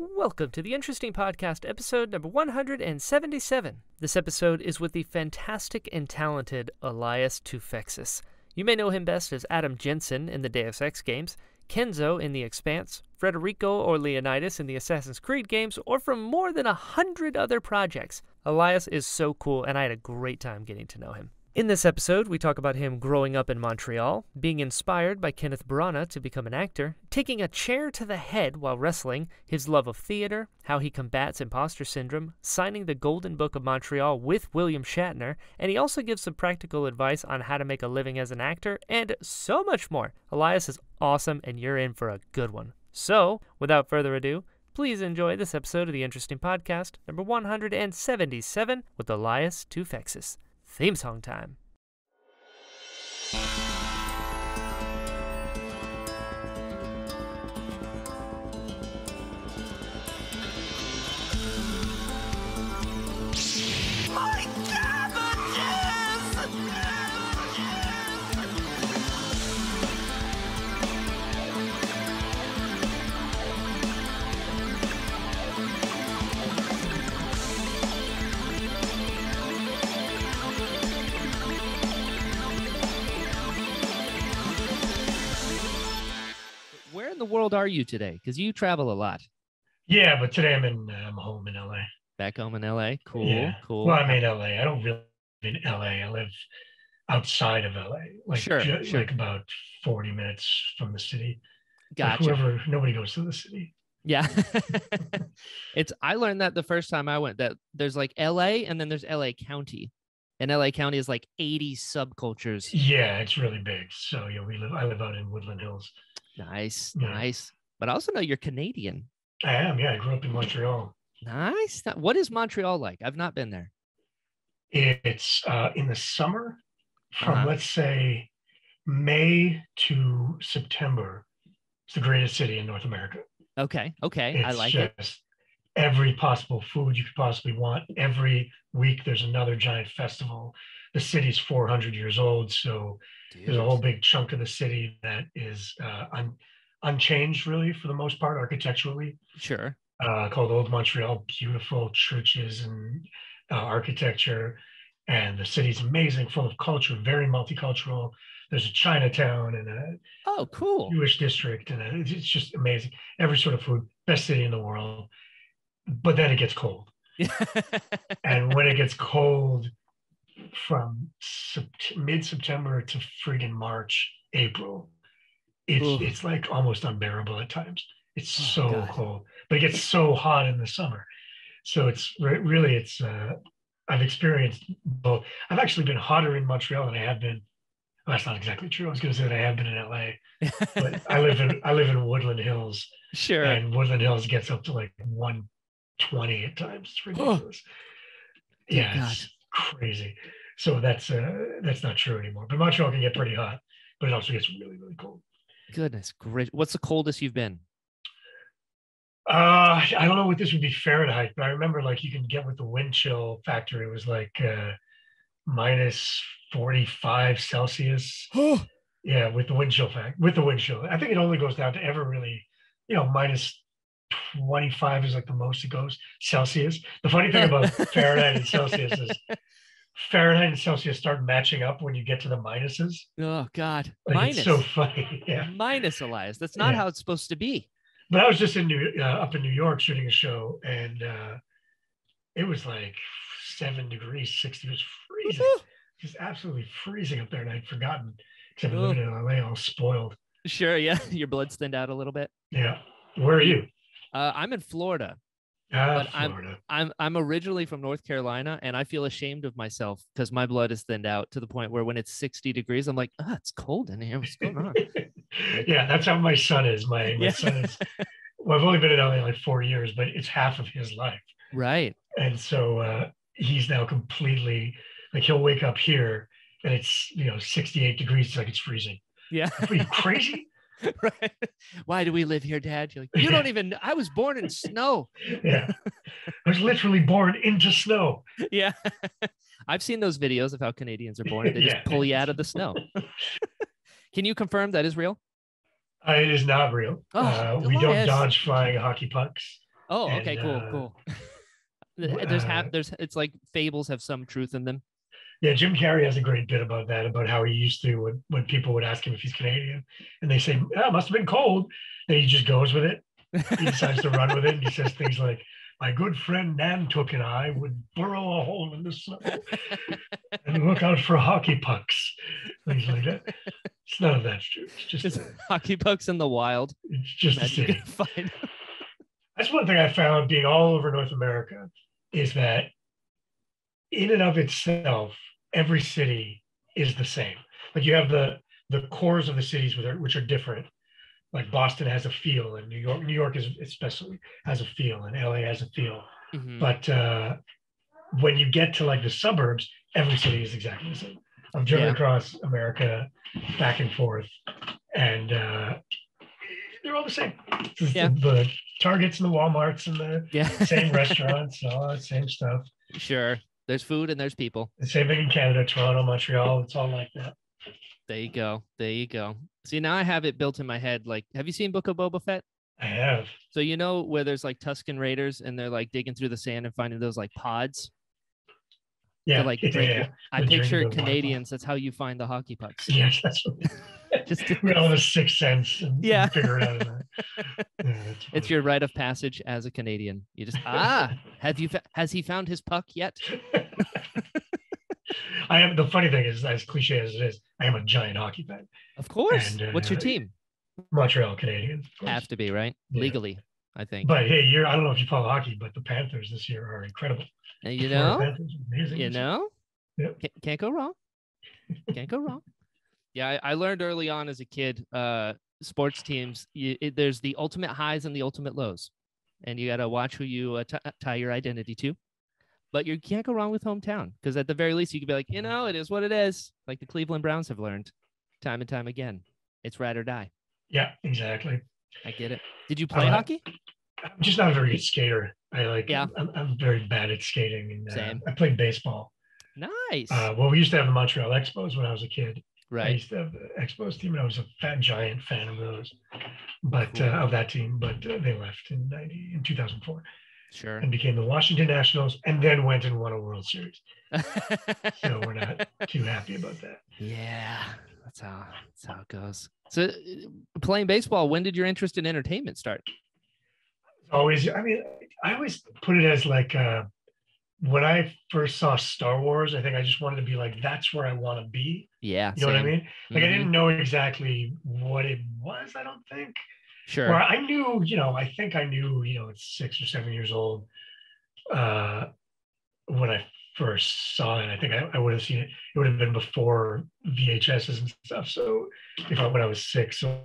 Welcome to the Interesting Podcast, episode number 177. This episode is with the fantastic and talented Elias Toufexis. You may know him best as Adam Jensen in the Deus Ex games, Kenzo in The Expanse, Frederico or Leonidas in the Assassin's Creed games, or from more than a hundred other projects. Elias is so cool, and I had a great time getting to know him. In this episode, we talk about him growing up in Montreal, being inspired by Kenneth Branagh to become an actor, taking a chair to the head while wrestling, his love of theater, how he combats imposter syndrome, signing the Golden Book of Montreal with William Shatner, and he also gives some practical advice on how to make a living as an actor, and so much more. Elias is awesome, and you're in for a good one. So, without further ado, please enjoy this episode of the Interesting Podcast, number 177, with Elias Toufexis. Theme song time. In the world are you today? Because you travel a lot. Yeah, but today I'm in I'm home in LA. Back home in LA. Cool, yeah. cool. Well, I mean LA. I don't really live in LA. I live outside of LA, like Sure, ju- sure. like about 40 minutes from the city. Like, gotcha. Whoever nobody goes to the city. Yeah. it's I learned that the first time I went that there's like LA and then there's LA County. And LA County is like 80 subcultures. Yeah, it's really big. So yeah, we live. I live out in Woodland Hills. Nice, Yeah. nice. But I also know you're Canadian. I am. Yeah, I grew up in Montreal. Nice. What is Montreal like? I've not been there. It's uh, in the summer from Uh-huh. let's say May to September. It's the greatest city in North America. Okay. Okay. I It's like it. Every possible food you could possibly want. Every week there's another giant festival. The city's 400 years old, so there's a whole big chunk of the city that is uh, un- unchanged, really, for the most part, architecturally. Sure. Uh, called Old Montreal, beautiful churches and uh, architecture, and the city's amazing, full of culture, very multicultural. There's a Chinatown and a Oh, cool. Jewish district, and it's it's just amazing. Every sort of food, best city in the world. But then it gets cold, and when it gets cold, from sept- mid-September to friggin' March, April, it's it's like almost unbearable at times. It's Oh, so God. cold, but it gets so hot in the summer. So it's re- really it's. Uh, I've experienced both. I've actually been hotter in Montreal than I have been. Well, that's not exactly true. I was going to say that I have been in LA but I live in I live in Woodland Hills, sure. and Woodland Hills gets up to like 120 at times. It's ridiculous. Dear yeah, it's crazy. So that's uh, that's not true anymore. But Montreal can get pretty hot, but it also gets really really cold. Goodness great. What's the coldest you've been? Uh, I don't know what this would be Fahrenheit, but I remember like you can get with the wind chill factor. It was like uh, minus 45 Celsius. Yeah, with the wind chill fact, with the wind chill. I think it only goes down to ever really, you know, minus 25 is like the most it goes Celsius. The funny thing about Fahrenheit and Celsius is Fahrenheit and Celsius start matching up when you get to the minuses. oh God. Like Minus. so funny. Yeah. Minus Elias. That's not Yeah. how it's supposed to be. But I was just in New uh, up in New York shooting a show, and uh, it was like seven degrees, 60. It was freezing, Woo-hoo. just absolutely freezing up there. And I'd forgotten because Ugh. living in LA, all spoiled. Sure. Yeah. Your blood's thinned out a little bit. Yeah. Where are you? Uh, I'm in Florida. Ah, But I'm- I'm I'm originally from North Carolina, and I feel ashamed of myself because my blood is thinned out to the point where when it's 60 degrees, I'm like, oh, it's cold in here. What's going on? yeah, that's how my son is. My, my Yeah. son is. Well, I've only been in LA like four years, but it's half of his life, right. and so uh, he's now completely like he'll wake up here and it's you know 68 degrees. It's like it's freezing. Yeah. Are you crazy? right. Why do we live here, Dad? You're like, you don't even. I was born in snow. yeah, I was literally born into snow. Yeah. I've seen those videos of how Canadians are born. They just pull you out of the snow. Can you confirm that is real? Uh, it is not real. Oh, uh, we don't Elias. dodge flying hockey pucks. Oh, okay, And, cool, uh, cool. there's uh, half there's it's like fables have some truth in them. Yeah, Jim Carrey has a great bit about that, about how he used to when, when people would ask him if he's Canadian, and they say, "Ah, it must have been cold." Then he just goes with it. He decides to run with it. And he says things like, "My good friend Nantuk and I would burrow a hole in the snow and look out for hockey pucks." Things like that. It's none of that's true. It's just Just a- hockey pucks in the wild. it's just a city. find That's one thing I found being all over North America is that in and of itself, every city is the same. Like you have the the cores of the cities which are, which are different. Like Boston has a feel, and New York, New York is especially has a feel, and LA has a feel. Mhm. But uh, when you get to like the suburbs, every city is exactly the same. I've driven Yeah. across America, back and forth, and uh, they're all the same. Yeah. The, the Targets and the WalMarts and the yeah. same restaurants, all that same stuff. Sure. There's food and there's people. The same thing in Canada, Toronto, Montreal. It's all like that. There you go. There you go. See, now I have it built in my head. Like, have you seen Book of Boba Fett? I have. So you know where there's like Tusken Raiders and they're like digging through the sand and finding those like pods. Yeah, like yeah, drink. yeah. I The drink picture the. Canadians. That's how you find the hockey pucks. Yes, that's what Just we all a sixth sense and Yeah. and figure it out. Yeah, it's your rite of passage as a Canadian. You just ah, have you has he found his puck yet? I am the funny thing is, as cliche as it is, I am a giant hockey fan. Of course. And, What's your uh, team? Montreal Canadiens. Have to be right Yeah. legally. I think. But hey, you're I don't know if you follow hockey, but the Panthers this year are incredible. And you know, Panthers, amazing you know, Yep. Ca- can't go wrong. Can't go wrong. Yeah, I, I learned early on as a kid, uh, sports teams, you, it, there's the ultimate highs and the ultimate lows, and you got to watch who you uh, t- tie your identity to. But you can't go wrong with hometown because at the very least you could be like, you know, it is what it is, like the Cleveland Browns have learned time and time again. It's ride or die. Yeah, exactly. I get it. Did you play Uh, hockey? I'm just not a very good skater. I like. Yeah. I'm, I'm very bad at skating, and uh, Same. I played baseball. Nice. Uh, well, we used to have the Montreal Expos when I was a kid. Right. I used to have the Expos team, and I was a fat giant fan of those, but Cool. uh, of that team. But uh, they left in ninety in two thousand four Sure. and became the Washington Nationals, and then went and won a World Series. So we're not too happy about that. Yeah, that's how that's how it goes. So, playing baseball, when did your interest in entertainment start? Always, I mean, I always put it as like uh, when I first saw Star Wars. I think I just wanted to be like, that's where I want to be. Yeah, You know what I mean? Like I Mhm. didn't know exactly what it was. I don't think. Sure. Or I knew, you know, I think I knew, you know, at six or seven years old, uh, when I first saw it. I think I, I would have seen it. It would have been before VHSs and stuff. So if I when I was six, so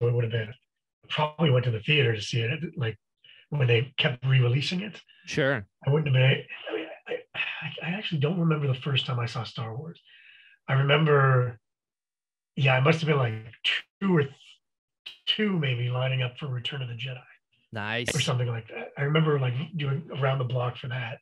it would have been probably went to the theater to see it. Like when they kept re-releasing it, Sure. I wouldn't have been. I mean, I, I, actually don't remember the first time I saw Star Wars. I remember, yeah, I must have been like two or th- two, maybe lining up for Return of the Jedi Nice. or something like that. I remember like doing around the block for that,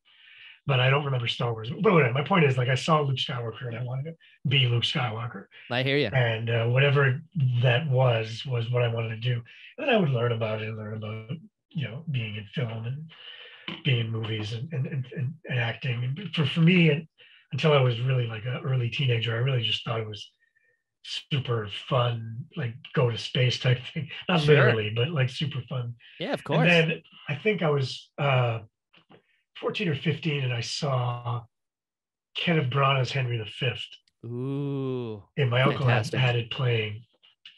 but I don't remember Star Wars. But whatever, my point is, like, I saw Luke Skywalker and I wanted to be Luke Skywalker, I hear you. and uh, whatever that was was what I wanted to do. And then I would learn about it, learn about you know being in film and being in movies and and, and, and, and acting. And for for me, and until I was really like an early teenager, I really just thought it was super fun, like go to space type thing. Not Sure. literally, but like super fun. Yeah, of course. And then I think I was uh, 14 or 15, and I saw Kenneth Branagh's Henry V Ooh. and my uncle had, Fantastic. had it playing,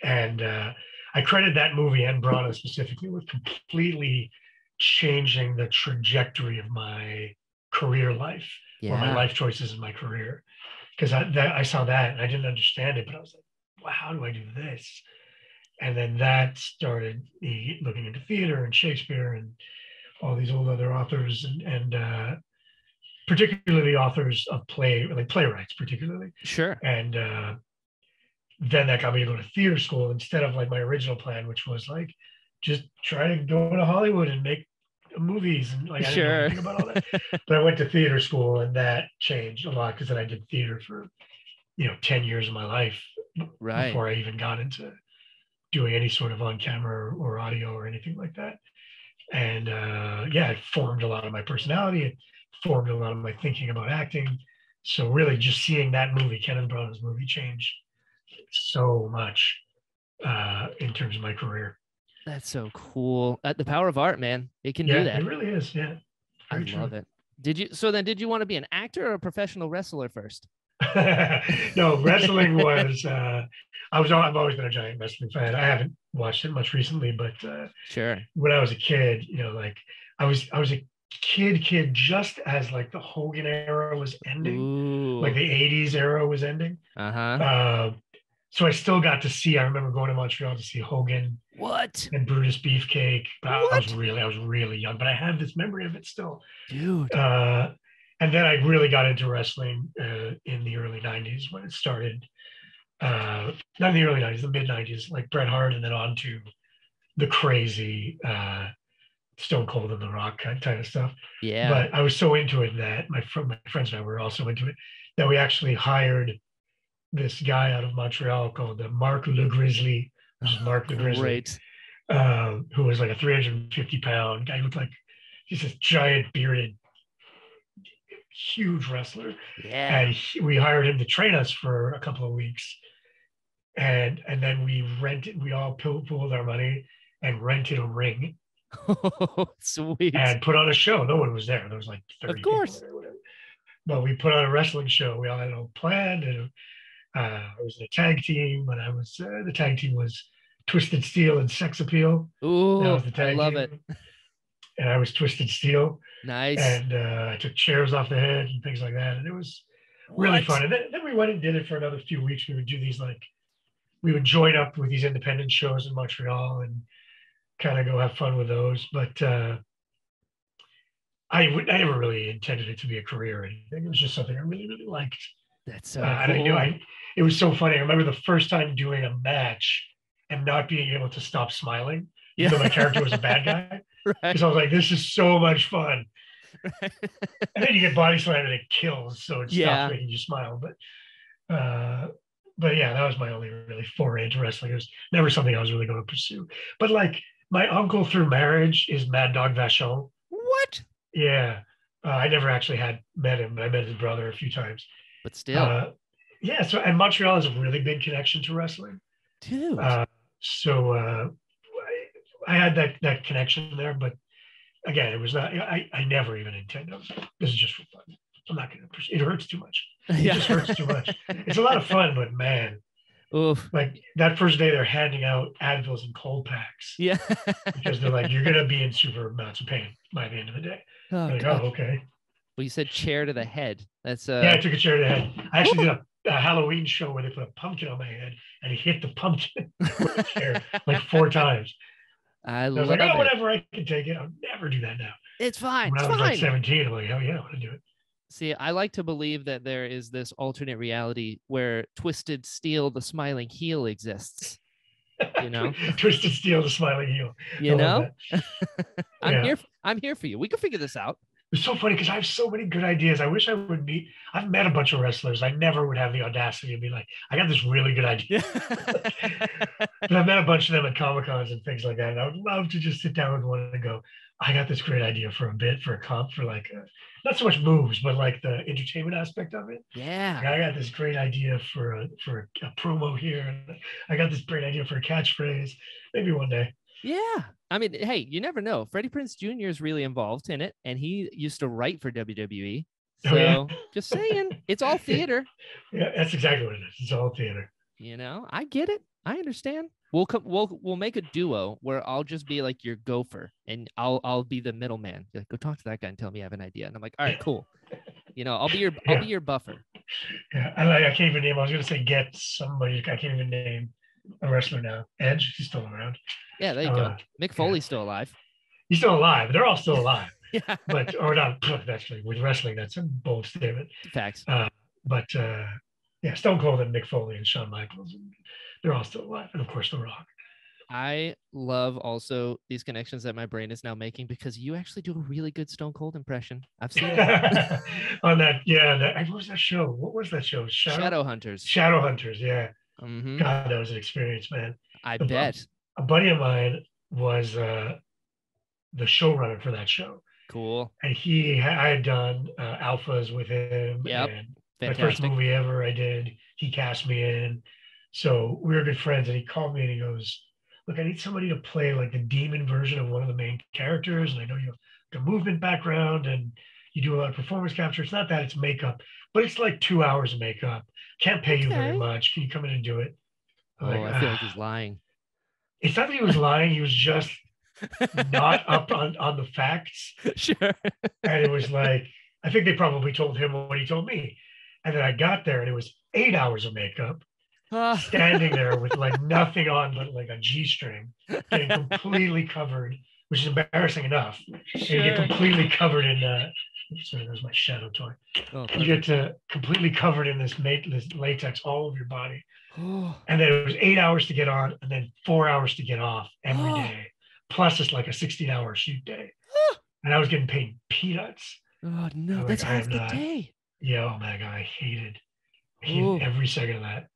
and uh, I credit that movie and Branagh specifically with completely changing the trajectory of my career life or my life choices in my career. Because I that, I saw that and I didn't understand it, but I was like, "Wow, how do I do this?" And then that started me looking into theater and Shakespeare and all these old other authors and and uh, particularly authors of play, like playwrights, particularly Sure. and uh, then that got me to go to theater school instead of like my original plan, which was like just try to go to Hollywood and make movies and like I didn't know Sure. anything about all that. but I went to theater school and that changed a lot because then I did theater for you know ten years of my life Right. before I even got into doing any sort of on camera or audio or anything like that. And uh, yeah, it formed a lot of my personality. It formed a lot of my thinking about acting. So really, just seeing that movie, Kenneth Branagh's movie, changed so much uh, in terms of my career. That's so cool. Uh, the power of art, man. It can yeah, do that. it really is. Yeah, I true. love it. Did you? So then, did you want to be an actor or a professional wrestler first? no, wrestling was. Uh, I was. I've always been a giant wrestling fan. I haven't watched it much recently, but uh, Sure. when I was a kid, you know, like I was, I was a kid, kid, just as like the Hogan era was ending, Ooh. like the '80s era was ending. uh huh. Uh, so I still got to see. I remember going to Montreal to see Hogan What, and Brutus Beefcake. But I was really, I was really young, but I have this memory of it still. dude? Uh, and then I really got into wrestling uh, in the early '90s when it started. Uh, not in the early '90s, the mid '90s, like Bret Hart, and then on to the crazy uh, Stone Cold and The Rock kind of stuff. Yeah. But I was so into it that my fr- my friends and I were also into it that we actually hired this guy out of Montreal called uh, Mark Le Grizzly, which is Mark Le Grizzly, Great. um, who was like a 350 pound guy. He looked like he's this giant bearded, huge wrestler. Yeah. And he, we hired him to train us for a couple of weeks. And and then we rented, we all pool- pooled our money and rented a ring Sweet. and put on a show. No one was there. There was like 30 Of course. But we put on a wrestling show. We all had it all planned. And uh, I was in a tag team, and I was uh, the tag team was Twisted Steel and Sex Appeal. Ooh, That was the I love team. it. And I was Twisted Steel, Nice. and uh, I took chairs off the head and things like that. And it was really What? fun. And then, then we went and did it for another few weeks. We would do these like, we would join up with these independent shows in Montreal and kind of go have fun with those. But uh, I would, I never really intended it to be a career or anything. It was just something I really, really liked. That's so Uh, cool. I knew I, it was so funny. I remember the first time doing a match and not being able to stop smiling. Even though my character was a bad guy. right. Because I was like, this is so much fun. and then you get body slammed and it kills, so it Yeah. stops making you smile. But uh, but yeah, that was my only really foray into wrestling. It was never something I was really going to pursue. But like my uncle through marriage is Mad Dog Vachon. What? Yeah. Uh, I never actually had met him, but I met his brother a few times. But still, Uh, yeah, so and Montreal has a really big connection to wrestling. dude. Uh, so uh, I, had that that connection there, but again, it was not. I, I never even intended. This is just for fun. I'm not going to. It hurts too much. It yeah. just hurts too much. It's a lot of fun, but man, Oof. like that first day, they're handing out Advils and cold packs Yeah. because they're like, you're going to be in super amounts of pain by the end of the day. oh, like, oh, okay. Well, you said chair to the head. That's uh. Yeah, I took a chair to the head. I actually did a, a Halloween show where they put a pumpkin on my head and hit the pumpkin chair like four times. I I was love like, oh, it. whatever, I can take it. I'll never do that now. It's fine. when It's I was fine. like 17, I'm like, hell yeah, I want to do it. See, I like to believe that there is this alternate reality where Twisted Steel, the smiling heel, exists. You know? Twisted Steel, the smiling heel. You I know. I'm Yeah. here. I'm here for you. We can figure this out. It's so funny because I have so many good ideas. I wish I would meet. I've met a bunch of wrestlers. I never would have the audacity to be like, I got this really good idea. But I've met a bunch of them at Comic Cons and things like that. And I would love to just sit down with one and go, I got this great idea for a bit, for a comp, for like, a, not so much moves, but like the entertainment aspect of it. yeah. I got this great idea for a for a promo here. I got this great idea for a catchphrase. Maybe one day. Yeah. I mean, hey, you never know. Freddie Prinze Jr. is really involved in it, and he used to write for WWE. So Oh, yeah? just saying, it's all theater. Yeah, that's exactly what it is. It's all theater. You know, I get it. I understand. We'll come. We'll we'll make a duo where I'll just be like your gopher, and I'll I'll be the middleman. You're like, go talk to that guy and tell me you have an idea. And I'm like, all right, cool. You know, I'll be your I'll Yeah. be your buffer. Yeah, I. I can't even name. I was gonna say get somebody. I can't even name a wrestler now. Edge, he's still around. Yeah, there you go. Uh, Mick Foley's still alive. He's still alive. They're all still alive. Yeah, But or not actually with wrestling. That's a bold statement. facts. But uh, yeah, Stone Cold and Mick Foley and Shawn Michaels, they're all still alive, and of course The Rock. I love also these connections that my brain is now making because you actually do a really good Stone Cold impression. I've seen it. On that, yeah. That, what was that show? What was that show? Shadow, Shadowhunters. Shadow Hunters. Yeah. Hmm God, that was an experience, man. I the- bet. a buddy of mine was uh the showrunner for that show, Cool. and he I had done uh, alphas with him. Yeah. My first movie ever I did, he cast me in. So we were good friends, and he called me and he goes, "Look, I need somebody to play like the demon version of one of the main characters, and I know you have a movement background and you do a lot of performance capture. It's not that it's makeup, but it's like two hours of makeup. Can't pay you very much. Can you come in and do it?" I'm Oh, like, I feel like "Ah." he's lying. It's not that he was lying; he was just not up on on the facts sure. and it was like I think they probably told him what he told me. And then I got there and it was eight hours of makeup, Ah. standing there with like nothing on but like a G string, getting completely covered, which is embarrassing enough. And you get completely covered in uh sorry, there's my shadow toy. Oh, You get to completely covered in this, latex all over your body. And then it was eight hours to get on and then four hours to get off every Oh. Plus it's like a 16 hour shoot day. And I was getting paid peanuts. oh no, like, that's half the not- day. Yeah, oh my god, I hated, hated every second of that.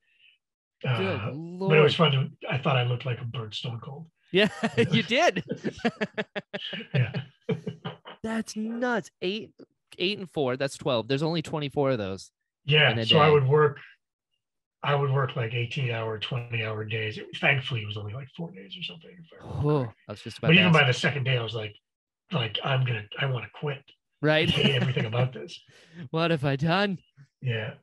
Uh, but it was fun to. I thought I looked like a bird stone cold. Yeah, you did. Yeah, That's nuts. Eight, eight and four. That's twelve. There's only twenty four of those. Yeah. So I would work. I would work like eighteen hour, twenty hour days. It, thankfully, it was only like four days or something. if I Oh. I was just about but even by the second day, I was like, like I'm gonna. I want to quit. I right. hate everything about this. what have I done? Yeah,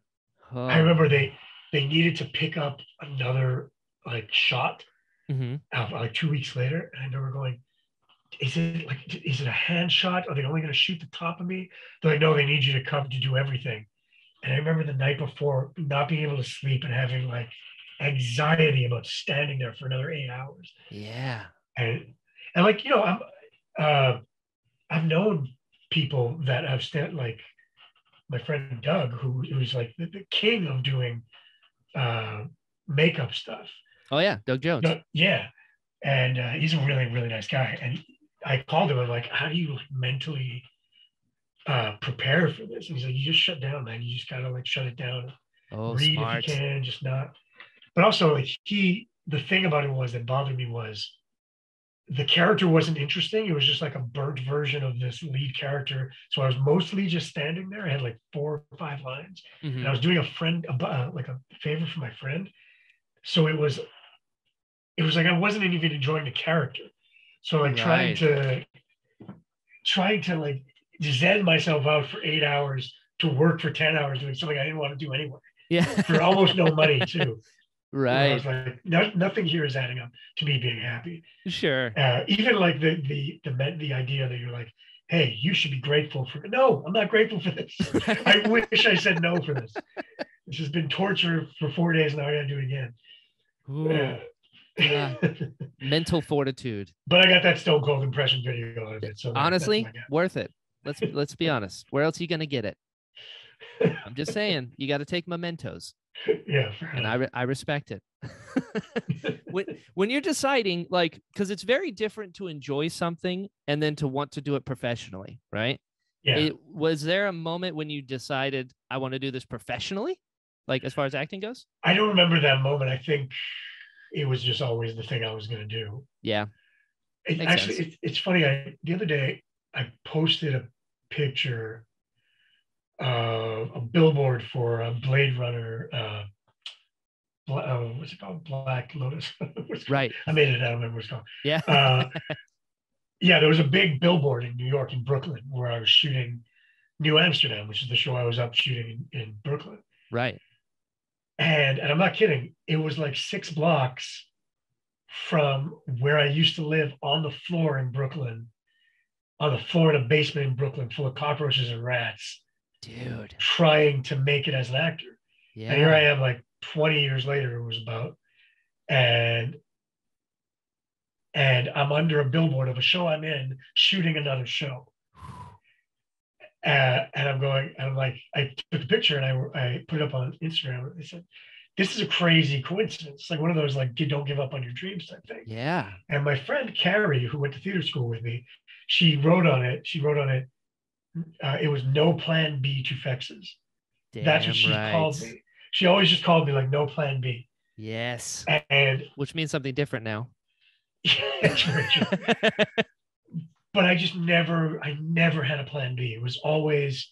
Oh. I remember they they needed to pick up another like shot mm-hmm. like two weeks later, and I remember going, "Is it like is it a hand shot? Are they only going to shoot the top of me?" They're like, "No, they need you to come to do everything." And I remember the night before not being able to sleep and having like anxiety about standing there for another eight hours. Yeah. And and like you know, I'm uh, I've known people that have stand like my friend Doug, who who's like the, the king of doing uh, makeup stuff. Oh yeah, Doug Jones. No, yeah, and uh, he's a really really nice guy. And I called him. I'm like, how do you mentally uh, prepare for this? And he's like, you just shut down, man. You just gotta like shut it down. Oh, read smart. if you can, just not. But also, like he, the thing about it was that bothered me was the character wasn't interesting. It was just like a burnt version of this lead character. So I was mostly just standing there. I had like four or five lines Mhm. and I was doing a friend a uh, like a favor for my friend. So it was it was like I wasn't even enjoying the character. So like trying Right. to trying to like zen myself out for eight hours to work for 10 hours doing something I didn't want to do anyway Yeah. for almost no money too. I right. was like, no, nothing here is adding up to me being happy. Sure. Uh, even like the the the the idea that you're like, hey, you should be grateful for. No, I'm not grateful for this. I wish I said no for this. This has been torture for four days now. I got to do it again. Uh, yeah. mental fortitude. but I got that Stone Cold impression video out of it. So Honestly, what I got. worth it. Let's let's be honest. Where else are you gonna get it? I'm just saying, you got to take mementos, yeah, and I re- I respect it. when when you're deciding, like, because it's very different to enjoy something and then to want to do it professionally, right? yeah. It, was there a moment when you decided I want to do this professionally, like as far as acting goes? I don't remember that moment. I think it was just always the thing I was going to do. Yeah. It, Makes actually, it, it's funny. I the other day I posted a picture of a billboard for a Blade Runner. Uh, bla- uh, what's it called? Black Lotus. What's it called? Right. I made it. I don't remember what it's called. Yeah. Uh, yeah, there was a big billboard in New York, in Brooklyn, where I was shooting New Amsterdam, which is the show I was up shooting in, in Brooklyn. right. And and I'm not kidding. It was like six blocks from where I used to live on the floor in Brooklyn, on the floor in a basement in Brooklyn full of cockroaches and rats, Dude. trying to make it as an actor. Yeah. And here I am, like 20 years later, it was about, and and I'm under a billboard of a show I'm in, shooting another show. Uh, and I'm going, and I'm like, I took a picture and I, I put it up on Instagram. I said, this is a crazy coincidence. Like one of those, like, don't give up on your dreams type thing. Yeah. And my friend Carrie, who went to theater school with me, she wrote on it. She wrote on it. Uh, it was no plan B Toufexis. Damn That's what she right. called me. She always just called me like no plan B. Yes. And Which means something different now. it's very true. but I just never, I never had a plan B. It was always,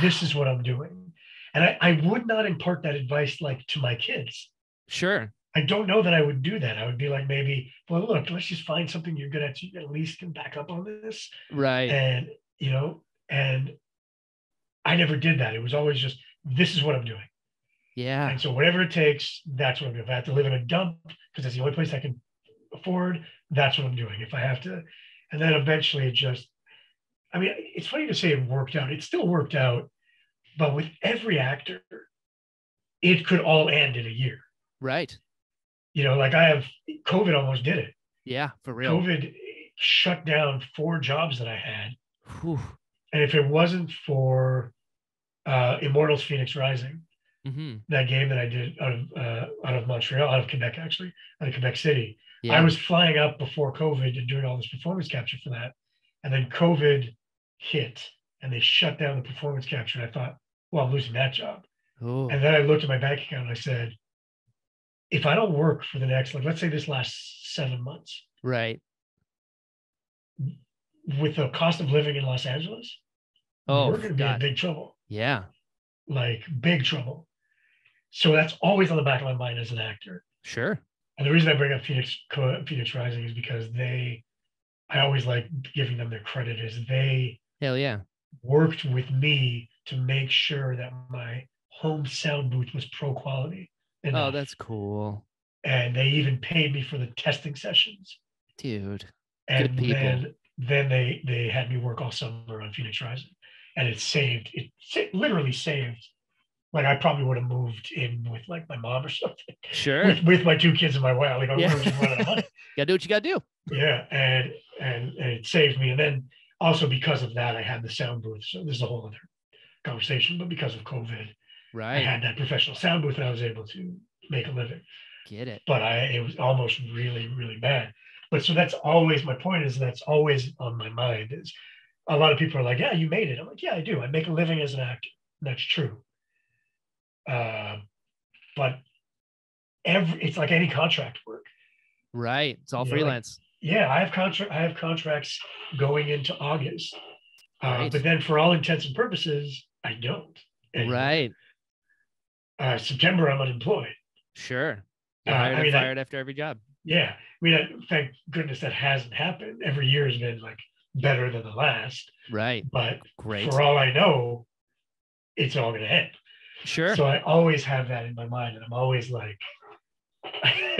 this is what I'm doing. And I, I would not impart that advice like to my kids. Sure. I don't know that I would do that. I would be like, maybe, well, look, let's just find something you're good at. So you at least can back up on this. Right. And, you know, and I never did that. It was always just, this is what I'm doing. yeah. And so whatever it takes, that's what I'm doing. If I have to live in a dump, because that's the only place I can afford, that's what I'm doing. If I have to, and then eventually it just, I mean, it's funny to say it worked out. It still worked out, but with every actor, it could all end in a year. Right. You know, like I have COVID almost did it. Yeah. For real. COVID shut down four jobs that I had. Whew. And if it wasn't for uh, Immortals Phoenix Rising, hmm that game that I did out of uh, out of Montreal, out of Quebec actually, out of Quebec City, Yeah. I was flying up before COVID and doing all this performance capture for that. And then COVID hit and they shut down the performance capture. And I thought, well, I'm losing that job. oh. And then I looked at my bank account and I said, if I don't work for the next, like, let's say this lasts seven months, Right. with the cost of living in Los Angeles, Oh, we're going to be in big trouble, Yeah. like big trouble. So that's always on the back of my mind as an actor. Sure. And the reason I bring up Phoenix Phoenix Rising is because they, I always like giving them their credit. Is they Hell yeah. worked with me to make sure that my home sound booth was pro quality. Oh, that's cool. and they even paid me for the testing sessions. Dude. And Good people. then then they they had me work all summer on Phoenix Rising, and it saved it, literally saved. Like I probably would have moved in with like my mom or something Sure. with, with my two kids and my wife. Like I Yeah. was just running out of money. gotta do what you gotta do. Yeah, and, and and it saved me. And then also because of that, I had the sound booth. So this is a whole other conversation. But because of COVID, right. I had that professional sound booth, and I was able to make a living. Get it. But I it was almost really really bad. But so that's always my point is that's always on my mind is a lot of people are like, yeah, you made it. I'm like, yeah, I do. I make a living as an actor. That's true. Uh, but every it's like any contract work. Right. It's all like- freelance. yeah, I have contract. I have contracts going into August, uh, Right. but then for all intents and purposes, I don't. anymore. right. Uh, September, I'm unemployed. Sure. Uh, hired I and mean, I- fired after every job. Yeah, I mean, I, thank goodness that hasn't happened. Every year has been like better than the last, Right. but Great. for all I know, it's all going to end. Sure. So I always have that in my mind, and I'm always like,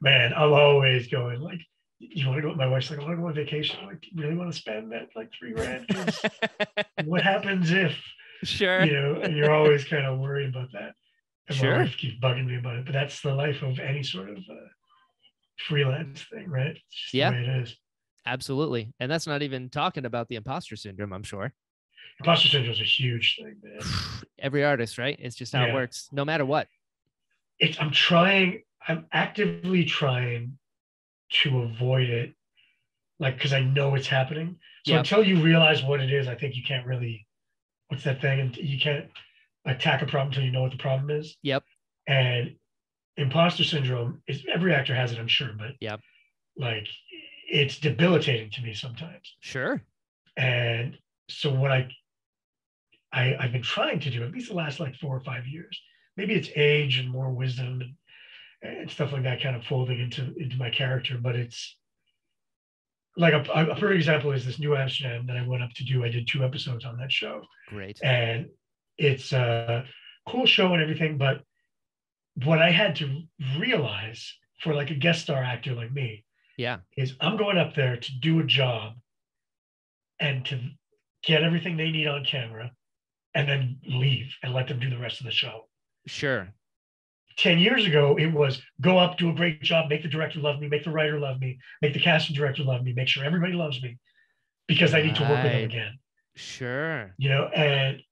man, I'm always going like, you want to go? My wife's like, I want to go on vacation. I'm Like, you really want to spend that like three grand? what happens if sure. you know? And you're always kind of worried about that. And Sure. my wife keeps bugging me about it, but that's the life of any sort of uh, freelance thing, right? It's just Yeah. the way it is. Absolutely. And that's not even talking about the imposter syndrome, I'm sure. Imposter syndrome is a huge thing, man. Every artist, right? It's just how it works, no matter what. It's I'm trying, I'm actively trying to avoid it, like because I know it's happening. So Yep. until you realize what it is, I think you can't really. What's that thing? And you can't attack a problem until you know what the problem is. Yep. And imposter syndrome is every actor has it, I'm sure, but Yep. like it's debilitating to me sometimes. Sure. And so what I, I I've been trying to do at least the last like four or five years. Maybe it's age and more wisdom and, and stuff like that kind of folding into into my character. But it's like a, a perfect example is this New Amsterdam that I went up to do. I did two episodes on that show, Great. and it's a cool show and everything. But what I had to realize for like a guest star actor like me Yeah. is I'm going up there to do a job and to get everything they need on camera and then leave and let them do the rest of the show. Sure. 10 years ago, it was go up, do a great job, make the director love me, make the writer love me, make the casting director love me, make sure everybody loves me because I need to work with them again, Sure. you know, and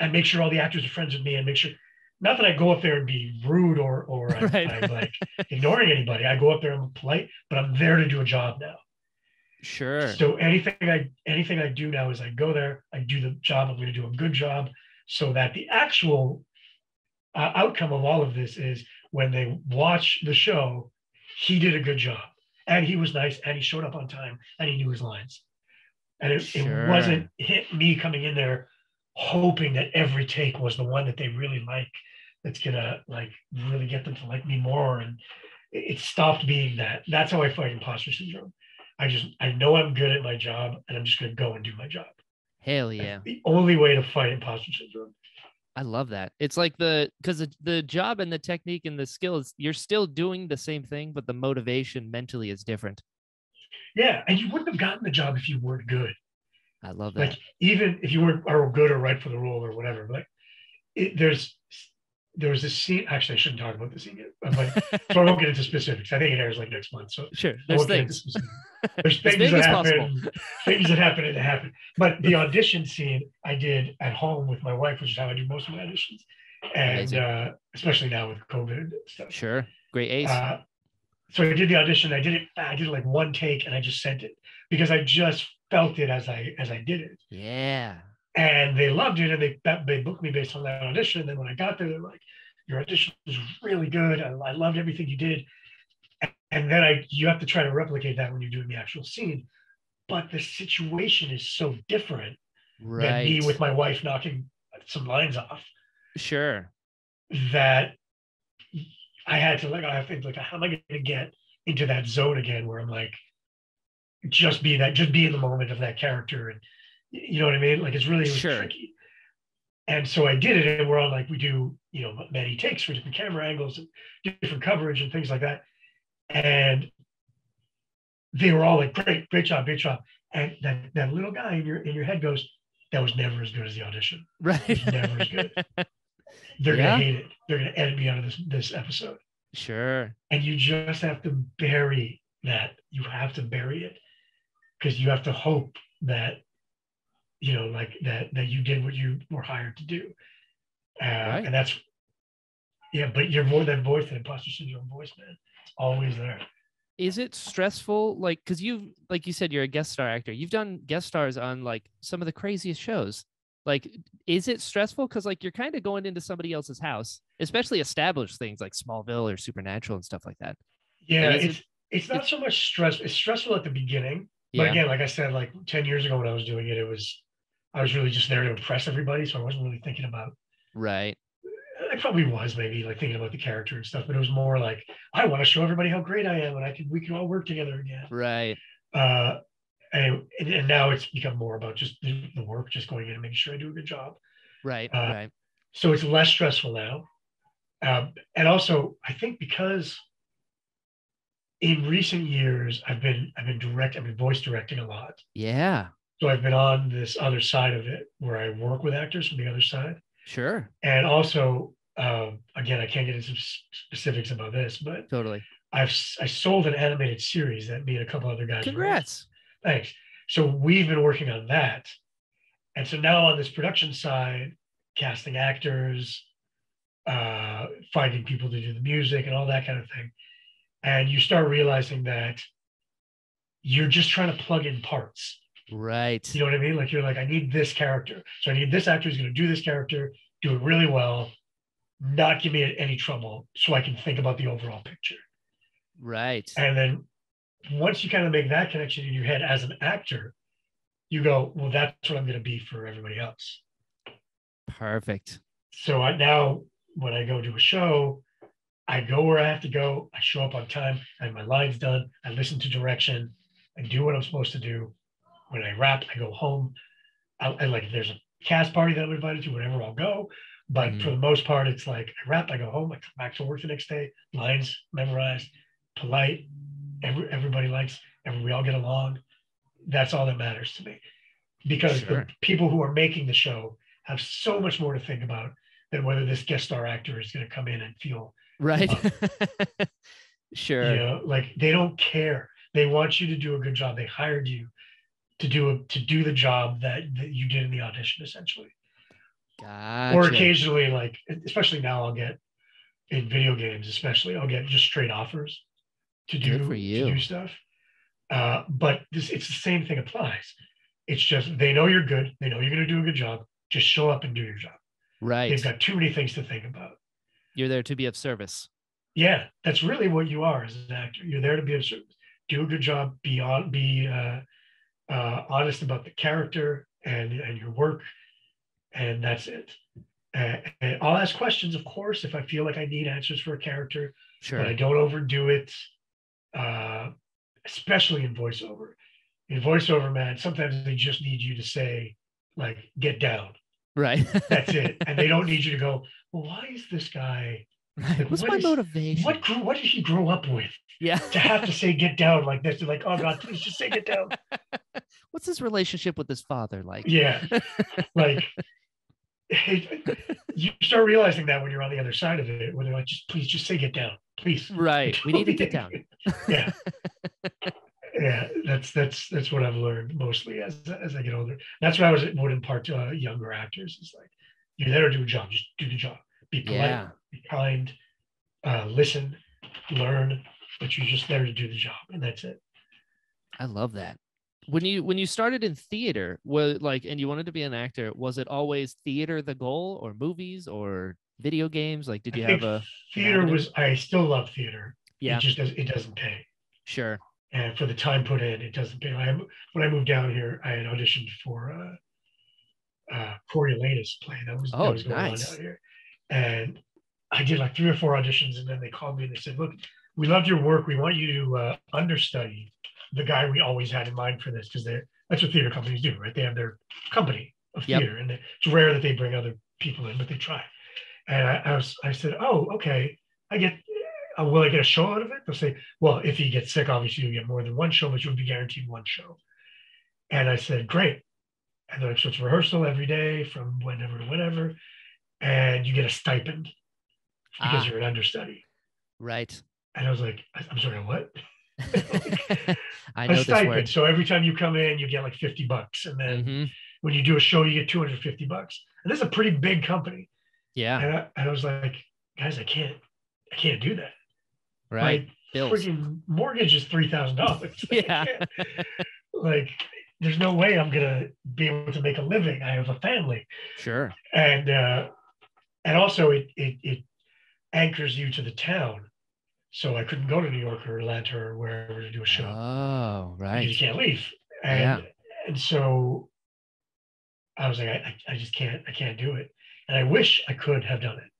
and make sure all the actors are friends with me and make sure not that I go up there and be rude or or I'm, Right. I'm like ignoring anybody. I go up there, I'm polite, but I'm there to do a job now. Sure. So anything I anything I do now is I go there, I do the job. I'm going to do a good job, so that the actual uh, outcome of all of this is when they watch the show, he did a good job, and he was nice, and he showed up on time, and he knew his lines. And it, Sure. it wasn't hit me coming in there hoping that every take was the one that they really like that's gonna like really get them to like me more. And it, it stopped being that. That's how I fight imposter syndrome. I just I know I'm good at my job and I'm just gonna go and do my job. Hell That's yeah. the only way to fight imposter syndrome. I love that. It's like the because the, the job and the technique and the skills, you're still doing the same thing, but the motivation mentally is different. Yeah, and you wouldn't have gotten the job if you weren't good. I love that. Like even if you weren't are good or right for the role or whatever. Like it, there's there was this scene. Actually, I shouldn't talk about the scene yet, but so I won't get into specifics. I think it airs like next month. So sure, there's won't get into things. There's things that happen. things that happen and happen. But the audition scene I did at home with my wife, which is how I do most of my auditions, and uh, especially now with COVID and stuff. Sure, great ace. Uh, so I did the audition. I did it. I did it like one take, and I just sent it because I just felt it as I as I did it, yeah. And they loved it, and they they booked me based on that audition. And then when I got there, they're like, "Your audition was really good. I, I loved everything you did." And, and then I you have to try to replicate that when you're doing the actual scene, but the situation is so different than me with my wife knocking some lines off sure. that I had to like I think like how am I going to get into that zone again where I'm like just be that just be in the moment of that character and you know what I mean like it's really, Sure. tricky and so I did it and we're on like we do you know many takes for different camera angles and different coverage and things like that and they were all like great great job great job and that that little guy in your in your head goes that was never as good as the audition Right. Never as good. they're Yeah. gonna hate it. They're gonna edit me out of this this episode. sure. And you just have to bury that. You have to bury it because you have to hope that you know, like that that you did what you were hired to do. Uh, Right. And that's yeah, but you're more than voice, that imposter syndrome voice, man. Always there. Is it stressful? Like, because you've, like you said, you're a guest star actor. You've done guest stars on like some of the craziest shows. Like, is it stressful? Because like you're kind of going into somebody else's house, especially established things like Smallville or Supernatural and stuff like that. Yeah, is it- it's it's not so much stress. It's stressful at the beginning. But Yeah. again, like I said, like 10 years ago when I was doing it, it was I was really just there to impress everybody. So I wasn't really thinking about Right. I probably was maybe like thinking about the character and stuff, but it was more like I want to show everybody how great I am and I can we can all work together again. Right. Uh and, and now it's become more about just the, the work, just going in and making sure I do a good job. Right. Uh, right. So it's less stressful now. Um, and also I think because in recent years I've been I've been direct, I've been voice directing a lot. Yeah. So I've been on this other side of it where I work with actors from the other side. Sure. And also, um, again, I can't get into specifics about this, but Totally. I've I sold an animated series that me and a couple other guys. wrote. Congrats. Thanks. So we've been working on that, and so now on this production side, casting actors, uh, finding people to do the music and all that kind of thing, and you start realizing that you're just trying to plug in parts. Right. You know what I mean? Like you're like, I need this character. So I need this actor who's going to do this character, do it really well, not give me any trouble so I can think about the overall picture. Right. And then once you kind of make that connection in your head as an actor, you go, well, that's what I'm going to be for everybody else. Perfect. So I now, when I go to a show, I go where I have to go. I show up on time. I have my lines done. I listen to direction. I do what I'm supposed to do. When I wrap, I go home. I, I like there's a cast party that I'm invited to, whatever, I'll go. But Mhm. for the most part, it's like I wrap, I go home, I come back to work the next day, lines memorized, polite. Every, everybody likes, and we all get along. That's all that matters to me. Because Sure. the people who are making the show have so much more to think about than whether this guest star actor is going to come in and feel, Right. sure. you know, like they don't care. They want you to do a good job. They hired you to do a, to do the job that, that you did in the audition, essentially. Gotcha. Or occasionally, like especially now, I'll get in video games, especially I'll get just straight offers to do for to do stuff. Uh, but this, it's the same thing applies. It's just they know you're good. They know you're going to do a good job. Just show up and do your job. Right. They've got too many things to think about. You're there to be of service. Yeah, that's really what you are as an actor. You're there to be of service. Do a good job. Be on. Be uh, uh, honest about the character and and your work, and that's it. And, and I'll ask questions, of course, if I feel like I need answers for a character, Sure. but I don't overdo it. Uh, especially in voiceover. In voiceover, man, sometimes they just need you to say, like, "Get down." Right. That's it, and they don't need you to go. Well, why is this guy? Right. What's what my is- motivation? What grew, what did he grow up with Yeah. to have to say "get down" like this? Like, "Oh God, please just say "get down." What's his relationship with his father like? Yeah, like you start realizing that when you're on the other side of it, where they're like, "Just please, just say get down, please." Right. We need to get down. yeah, yeah. That's that's that's what I've learned mostly as as I get older. That's what I was would impart to uh, younger actors. Is like, you're there to do a job, just do the job. Be polite, Yeah. Be kind, uh, listen, learn, but you're just there to do the job, and that's it. I love that. When you when you started in theater, was like and you wanted to be an actor, was it always theater the goal or movies or video games? Like did you think have a theater was. I still love theater. Yeah, It just does. It doesn't pay. sure. and for the time put in, it doesn't pay. I, when I moved down here, I had auditioned for uh, uh, Coriolanus play that was Oh, that was going nice. on out here, and I did like three or four auditions, and then they called me and they said, "Look, we loved your work. We want you to uh, understudy the guy we always had in mind for this because they that's what theater companies do, right? They have their company of Yep. theater, and it's rare that they bring other people in, but they try." And I, I was, I said, "Oh, okay, I get." Uh, will I get a show out of it? They'll say, well, if he gets sick, obviously you get more than one show, but you'll be guaranteed one show. And I said, great. And then so it's rehearsal every day from whenever to whenever, and you get a stipend because Ah. you're an understudy. Right. And I was like, I'm sorry, what? I know this stipend. word. So every time you come in, you get like 50 bucks. And then Mhm. when you do a show, you get 250 bucks. And this is a pretty big company. Yeah. And I, and I was like, guys, I can't, I can't do that. Right. My freaking mortgage is three thousand dollars. Yeah. like there's no way I'm gonna be able to make a living. I have a family, Sure. and uh, and also it, it it anchors you to the town. So I couldn't go to New York or Atlanta or wherever to do a show. Oh, right. You can't leave, and Yeah. and so I was like, I, I just can't, I can't do it. And I wish I could have done it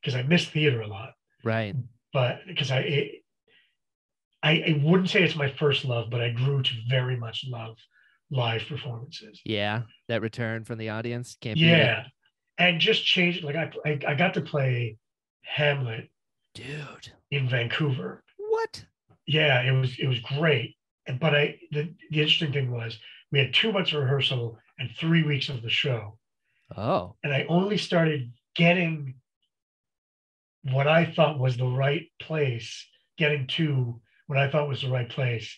because I miss theater a lot Right. but because I, it, I I wouldn't say it's my first love, but I grew to very much love live performances. Yeah. That return from the audience can't be Yeah, and just change. Like I, I I got to play Hamlet dude. in Vancouver. What? Yeah, it was it was great. But I the, the interesting thing was we had two months of rehearsal and three weeks of the show, Oh. and I only started getting what I thought was the right place, getting to what I thought was the right place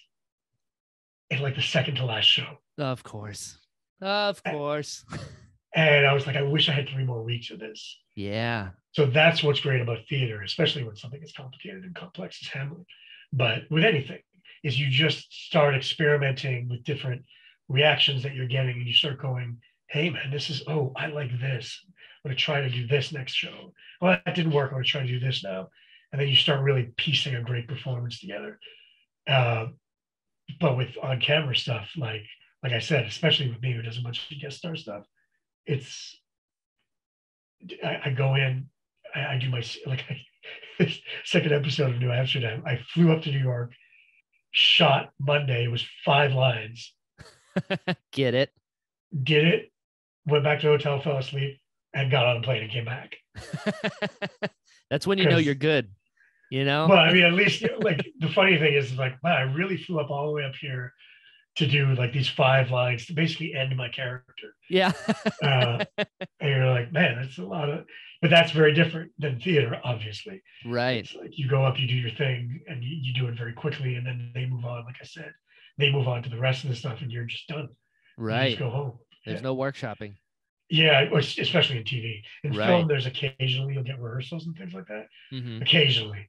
in like the second to last show. Of course. Of course. And I was like, I wish I had three more weeks of this. yeah. So that's what's great about theater, especially when something as complicated and complex as Hamlet. But with anything, is you just start experimenting with different reactions that you're getting, and you start going, "Hey, man, this is oh, I like this. I'm gonna try to do this next show. Well, that didn't work. I'm gonna try to do this now." And then you start really piecing a great performance together. Uh, but with on-camera stuff, like like I said, especially with me who does a bunch of guest star stuff, it's I, I go in, I, I do my like I, second episode of New Amsterdam. I flew up to New York, shot Monday. It was five lines. Get it? Did it, went back to the hotel, fell asleep, and got on a plane and came back. That's when you know you're good. You know? Well, I mean, at least like the funny thing is like, wow, I really flew up all the way up here to do like these five lines to basically end my character. yeah. Uh, and you're like, man, that's a lot of, but that's very different than theater, obviously. right. It's like you go up, you do your thing, and you, you do it very quickly, and then they move on. Like I said, they move on to the rest of the stuff, and you're just done. You Right. just go home. There's yeah. no workshopping. Yeah, especially in TV. In Right. film, there's occasionally you'll get rehearsals and things like that. hmm Occasionally,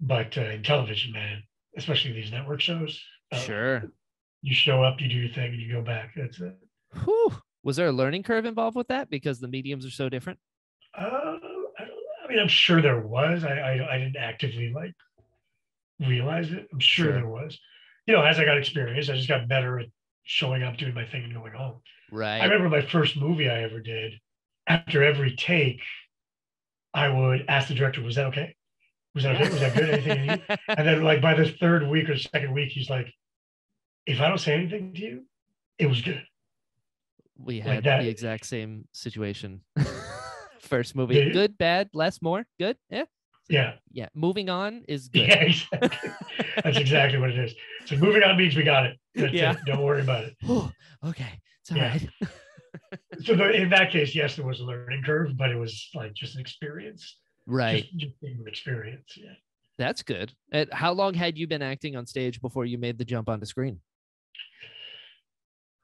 but uh, in television, man, especially these network shows, uh, Sure. you show up, you do your thing, and you go back. That's it. Whew. Was there a learning curve involved with that because the mediums are so different? Uh, I, I mean, I'm sure there was. I, I I didn't actively like realize it. I'm sure, Sure. there was. You know, as I got experience, I just got better at showing up, doing my thing, and going home. Right. I remember my first movie I ever did. After every take, I would ask the director, "Was that okay? Was that okay? Was that good? Anything?" you need?" And then, like by the third week or second week, he's like, "If I don't say anything to you, it was good." we like had that. the exact same situation. First movie, good, bad, less, more, good. Yeah. Yeah, Yeah. Moving on is good. yeah, exactly. That's exactly what it is. So moving on means we got it. That's Yeah. it. Don't worry about it. Okay. It's all Yeah. right. So in that case, yes, there was a learning curve, but it was like just an experience. Right. Just, just an experience. Yeah. That's good. And how long had you been acting on stage before you made the jump onto screen?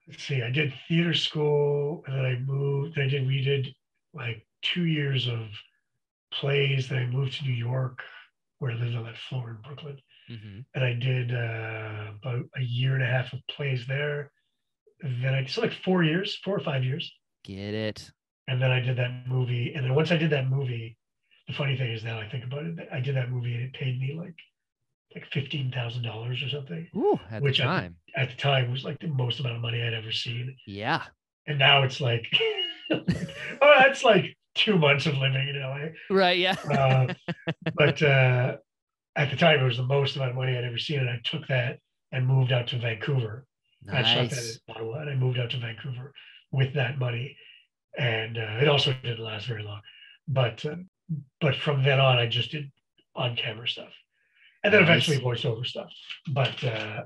let's see, I did theater school and then I moved, I did, we did like two years of plays. Then I moved to New York where I lived on that floor in Brooklyn. Mm-hmm. And I did uh, about a year and a half of plays there. Then I so like four years, four or five years. Get it. And then I did that movie. And then once I did that movie, the funny thing is now I think about it, I did that movie and it paid me like like fifteen thousand dollars or something. Ooh, at Which the time. At the time was like the most amount of money I'd ever seen. Yeah. and now it's like, oh, that's like two months of living in LA. Right. Yeah. Uh, but uh, at the time, it was the most amount of money I'd ever seen, and I took that and moved out to Vancouver. Nice. I shot that in Ottawa, and I moved out to Vancouver with that money, and uh, it also didn't last very long. But uh, but from then on, I just did on camera stuff, and then Nice. eventually voiceover stuff. But uh,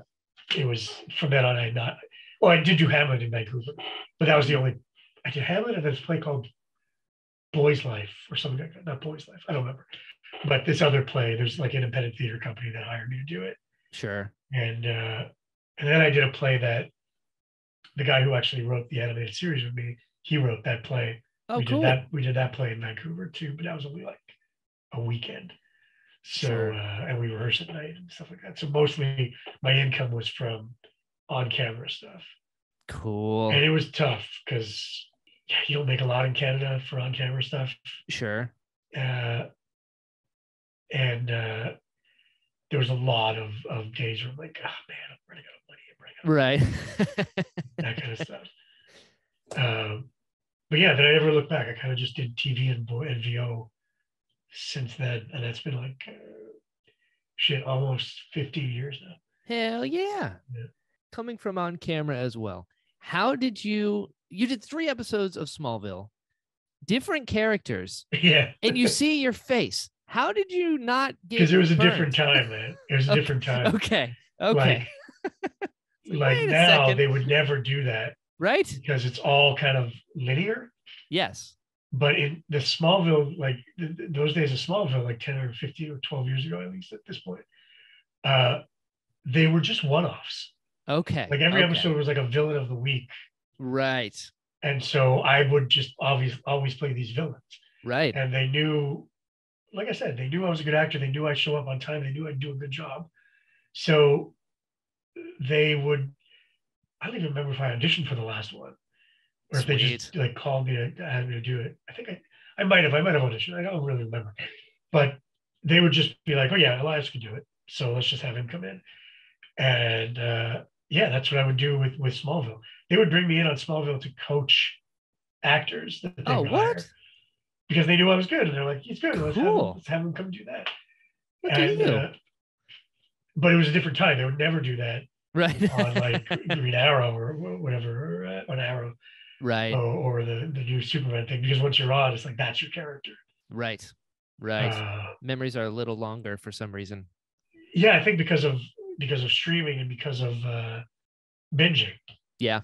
it was from then on, I not. Well, I did do Hamlet in Vancouver, but that was the only. I did Hamlet and this play called Boys Life or something like that. Not Boys Life. I don't remember. But this other play, there's like an independent theater company that hired me to do it Sure. and uh, and then I did a play that the guy who actually wrote the animated series with me, he wrote that play. Oh, we cool. did that. We did that play in Vancouver too, but that was only like a weekend. So Sure. uh, and we rehearsed at night and stuff like that. So mostly my income was from on camera stuff, Cool. and it was tough because you don't make a lot in Canada for on camera stuff. Sure. Uh, and uh, there was a lot of, of days where I'm like, oh man, I'm running out of money. I'm running out of Right. that kind of stuff. Um, but yeah, then I never looked back. I kind of just did TV and, vo- and VO since then, and that's been like uh, shit, almost 50 years now. Hell yeah. Yeah. Coming from on camera as well. How did you you did three episodes of Smallville, different characters, Yeah, and you see your face. How did you not get because it was a different time, man. It was a Okay, different time. Okay. Okay. Like a now, second. they would never do that right? because it's all kind of linear. Yes. But in the Smallville, like th- th- those days of Smallville, like 10 or 15 or 12 years ago, at least at this point, uh, they were just one offs. Okay. Like every okay. episode was like a villain of the week. Right. And so I would just always always play these villains. Right. And they knew, like I said, they knew I was a good actor. They knew I'd show up on time. They knew I'd do a good job. So they would, I don't even remember if I auditioned for the last one or if they just like called me to had me to do it. I think I, I might have, I might have auditioned. I don't really remember. But they would just be like, oh yeah, Elias could do it. So let's just have him come in. And uh, yeah, that's what I would do with with Smallville. They would bring me in on Smallville to coach actors that they Oh, would hire because they knew I was good, and they're like, "He's good. Let's, have let's have him come do that." Look at you. uh, but it was a different time. They would never do that right. on like Green Arrow or whatever, or, uh, on Arrow right. or, or the the new Superman thing. Because once you're on, it's like that's your character. Right. Right. Uh, Memories are a little longer for some reason. yeah, I think because of because of streaming and because of uh, binging. Yeah.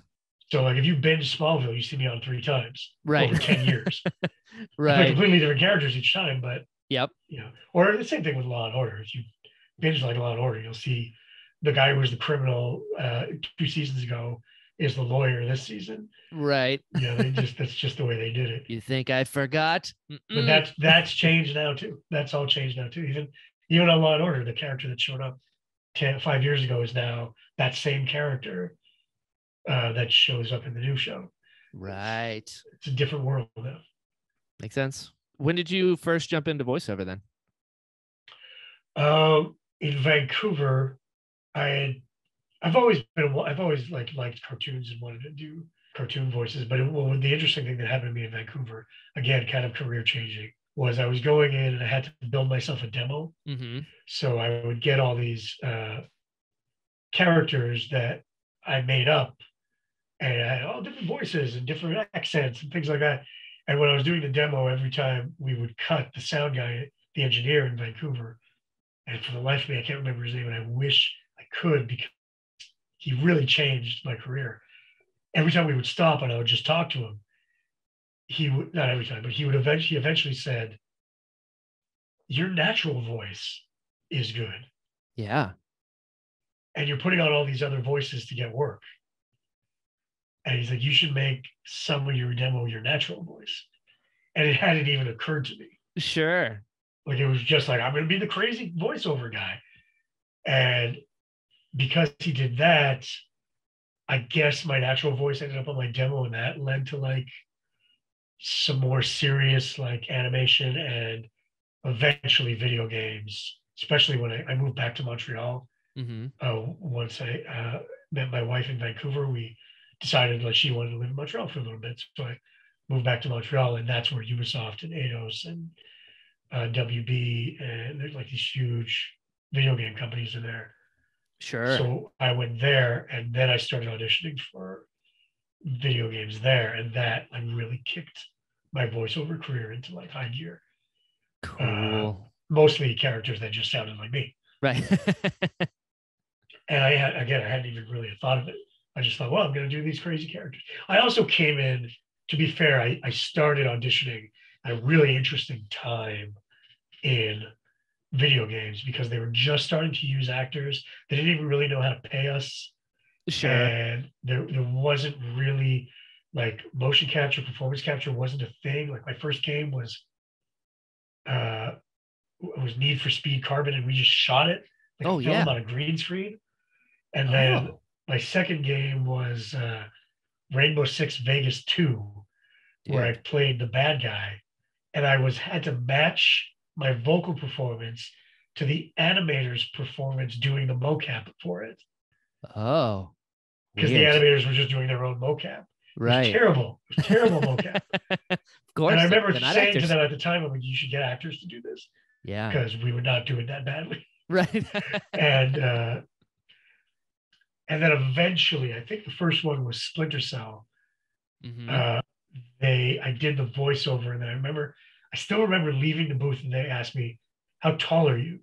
So like if you binge Smallville, you see me on three times Right. over ten years. Right. completely different characters each time, but Yep. you know, or the same thing with Law and Order. If you binge like Law and Order, you'll see the guy who was the criminal uh, two seasons ago is the lawyer this season. Right. Know, they just that's just the way they did it. You think I forgot? But Mm-mm. that's that's changed now too. That's all changed now too. Even even on Law and Order, the character that showed up 10, five years ago is now that same character uh, that shows up in the new show. right. It's a different world now. Makes sense. When did you first jump into voiceover then? Um, in Vancouver, I had I've always been I've always like liked cartoons and wanted to do cartoon voices. But it, well, the interesting thing that happened to me in Vancouver, again, kind of career changing, was I was going in and I had to build myself a demo. Mm-hmm. So I would get all these uh, characters that I made up, and I had all different voices and different accents and things like that. And when I was doing the demo, every time we would cut the sound guy, the engineer in Vancouver, and for the life of me, I can't remember his name, and I wish I could because he really changed my career. Every time we would stop and I would just talk to him, he would not every time, but he would eventually he eventually said, Your natural voice is good. Yeah. And you're putting on all these other voices to get work. And he's like, You should make some of your demo your natural voice. And it hadn't even occurred to me. Sure. Like it was just like, I'm gonna be the crazy voiceover guy. And because he did that, I guess my natural voice ended up on my demo, and that led to like some more serious like animation and eventually video games, especially when I, I moved back to Montreal. Mm-hmm. Uh, once I uh, met my wife in Vancouver, we decided like she wanted to live in Montreal for a little bit. So I moved back to Montreal, and that's where Ubisoft and Eidos and uh, WB and there's like these huge video game companies in there. Sure. So I went there, and then I started auditioning for video games there, and that like really kicked my voiceover career into like high gear. cool. Uh, Mostly characters that just sounded like me, right. and I had again I hadn't even really thought of it. I just thought, well, I'm going to do these crazy characters. I also came in. To be fair, I, I started auditioning at a really interesting time in video games because they were just starting to use actors. They didn't even really know how to pay us. Sure. and there there wasn't really like motion capture performance capture wasn't a thing like my first game was uh it was need for speed carbon and we just shot it like Oh, film yeah. on a green screen and then Oh. my second game was uh rainbow six vegas 2 where i played the bad guy and i was had to match my vocal performance to the animator's performance doing the mocap for it Oh. Because the animators were just doing their own mocap. It was Right. terrible. It terrible mocap. of course. and I remember saying to them at the time, I'm like, you should get actors to do this Yeah. because we would not do it that badly. Right. and uh, and then eventually, I think the first one was Splinter Cell. Mhm. Uh, they I did the voiceover, and then I remember I still remember leaving the booth, and they asked me, "How tall are you?"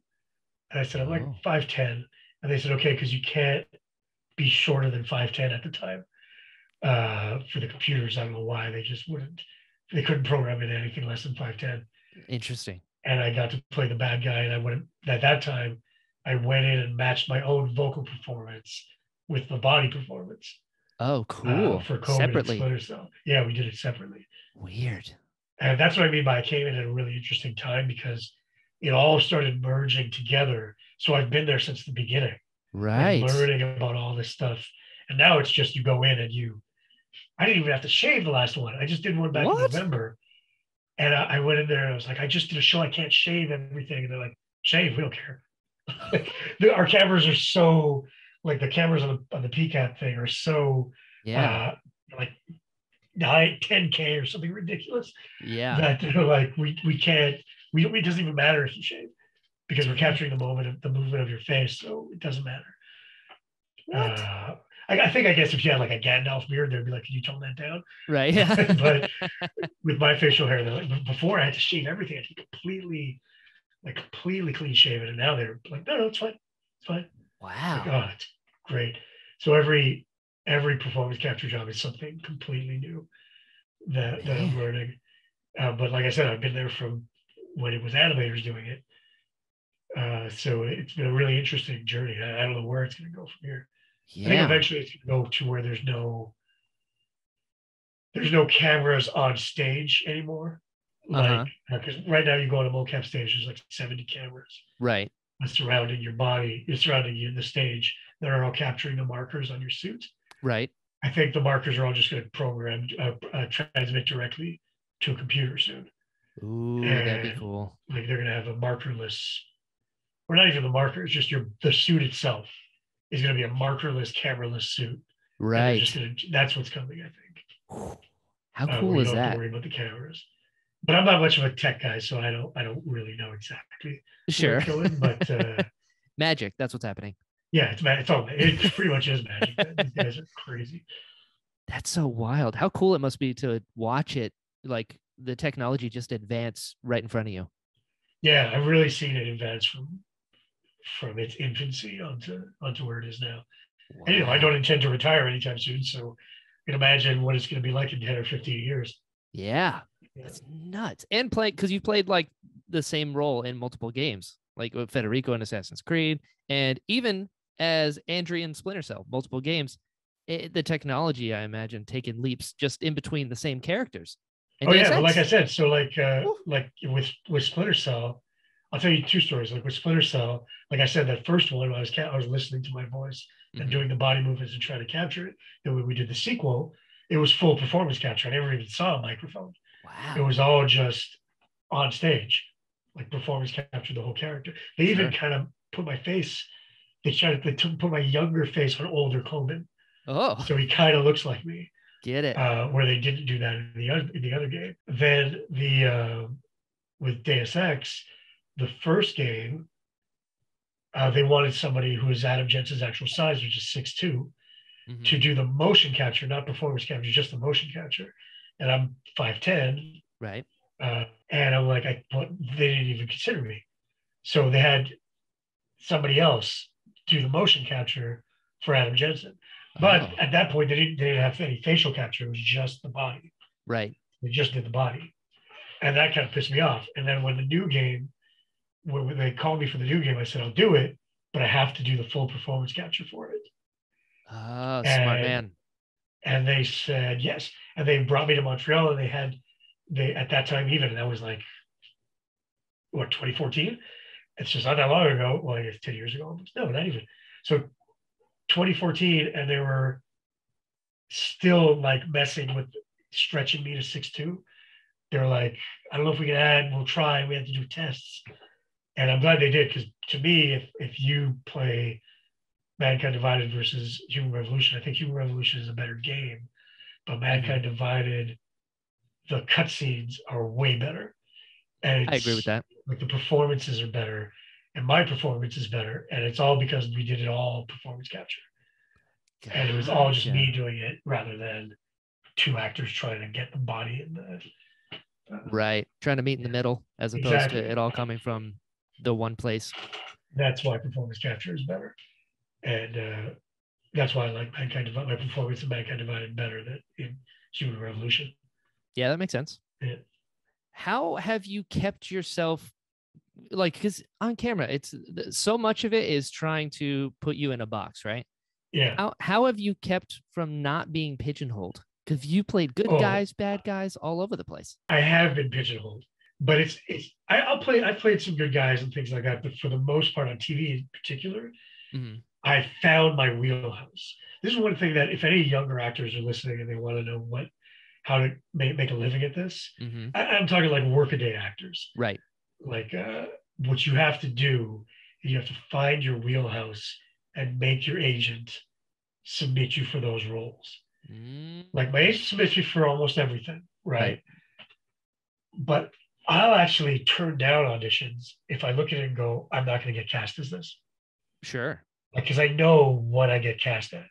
And I said, "I'm like Oh. five ten." And they said, "Okay, because you can't be shorter than five ten at the time uh, for the computers. I don't know why they just wouldn't. They couldn't program it anything less than 510. Interesting. And I got to play the bad guy, and I went at that time. I went in and matched my own vocal performance with the body performance Oh, uh, cool. for COVID Separately. and Splinter Cell. Yeah, we did it separately. Weird. And that's what I mean by I came in at a really interesting time because it all started merging together. So I've been there since the beginning, Right. learning about all this stuff. And now it's just you go in and you. I didn't even have to shave the last one. I just did one back What? in November, and I, I went in there and I was like, I just did a show. I can't shave everything, and they're like, shave. We don't care. The- Our cameras are so like the cameras on the on the PCAP thing are so Yeah. uh, like nine, 10K or something ridiculous yeah. that they're like, we, we can't, we, it doesn't even matter if you shave because we're capturing the moment of the movement of your face. So it doesn't matter. What? Uh, I, I think, I guess if you had like a Gandalf beard, they'd be like, can you tone that down? right. Yeah. but with my facial hair, they're like, before I had to shave everything. I had to completely, like completely clean shaven. And now they're like, no, no, it's fine. It's fine. Like, wow. oh, it's great. So every every performance capture job is something completely new that, that I'm learning. Uh, but like I said, I've been there from when it was animators doing it. Uh, so it's been a really interesting journey. I, I don't know where it's going to go from here. I think eventually it's going to go to where there's no there's no cameras on stage anymore. Uh-huh. Like because right now you go on a mocap stage, there's like 70 cameras Right. surrounding your body, surrounding you in the stage that are all capturing the markers on your suit. Right. I think the markers are all just going to program uh, uh, transmit directly to a computer soon. Ooh, that'd be cool. Like they're going to have a markerless, or not even the marker. It's just your the suit itself is going to be a markerless, cameraless suit. Right. just gonna, that's what's coming, I think. How Uh, cool is have that? worry about the cameras. But I'm not much of a tech guy, so I don't I don't really know exactly Sure. going. But uh, Magic. That's what's happening. yeah, it's it's all it pretty much is magic. These guys are crazy. That's so wild. How cool it must be to watch it, like the technology just advance right in front of you. Yeah, I've really seen it advance from from its infancy onto onto where it is now. And, you know, I don't intend to retire anytime soon, so you can imagine what it's going to be like in ten or fifteen years. Yeah, that's nuts. And play because you played like the same role in multiple games, like with Federico in Assassin's Creed, and even as Andriy in Splinter Cell, multiple games. It, the technology, I imagine, taking leaps just in between the same characters. And oh yeah, but like I said, so like uh, like with with Splinter Cell, I'll tell you two stories. Like with Splinter Cell, like I said, that first one, I was ca- I was listening to my voice and Mhm. doing the body movements and trying to capture it. Then when we did the sequel, it was full performance capture. I never even saw a microphone. Wow. It was all just on stage, like performance capture the whole character. They even Sure. kind of put my face. They tried to they took, put my younger face on older Kobin, Oh, so he kind of looks like me get it. uh, where they didn't do that in the other, in the other game. Then the uh, with Deus Ex, the first game, uh, they wanted somebody who is Adam Jensen's actual size, which is 6'2", Mhm. to do the motion capture, not performance capture, just the motion capture. And I'm 5'10", Right. uh, and I'm like, I they didn't even consider me. So they had somebody else do the motion capture for Adam Jensen. But Oh, at that point, they didn't, they didn't have any facial capture. It was just the body. right. They just did the body. And that kind of pissed me off. And then when the new game, when they called me for the new game, I said, I'll do it, but I have to do the full performance capture for it. Oh, smart And- man. And they said yes. And they brought me to Montreal and they had, they at that time, even, and that was like, what, 2014? It's just not that long ago. Well, I guess 10 years ago. No, not even. So 2014, and they were still like messing with stretching me to 6'2. They're like, I don't know if we can add, we'll try. We have to do tests. And I'm glad they did because to me, if if you play Mankind Divided versus Human Revolution, I think Human Revolution is a better game. But Mankind mm-hmm. Divided, the cutscenes are way better. And I agree with that. like the performances are better and my performance is better and it's all because we did it all performance capture and it was all just Gotcha. me doing it rather than two actors trying to get the body in the uh, Right. Trying to meet in the middle as opposed Exactly. to it all coming from the one place. that's why performance capture is better and uh, that's why i like mankind divided my performance in mankind divided better than in human revolution Yeah, that makes sense. Yeah. How have you kept yourself like cuz on camera it's so much of it is trying to put you in a box, right? yeah How how have you kept from not being pigeonholed? Cuz you played good Oh. guys, bad guys all over the place. I have been pigeonholed, but it's it's I, I'll play. I played some good guys and things like that, but for the most part on TV in particular, Mhm. I found my wheelhouse. This is one thing that if any younger actors are listening and they want to know what how to make, make a living at this, Mhm. I, I'm talking like workaday actors. Right. Like uh, what you have to do, is you have to find your wheelhouse and make your agent submit you for those roles Mm, like my agent submits me for almost everything, right? Right. But I'll actually turn down auditions if I look at it and go, I'm not going to get cast as this, sure. like because I know what I get cast as.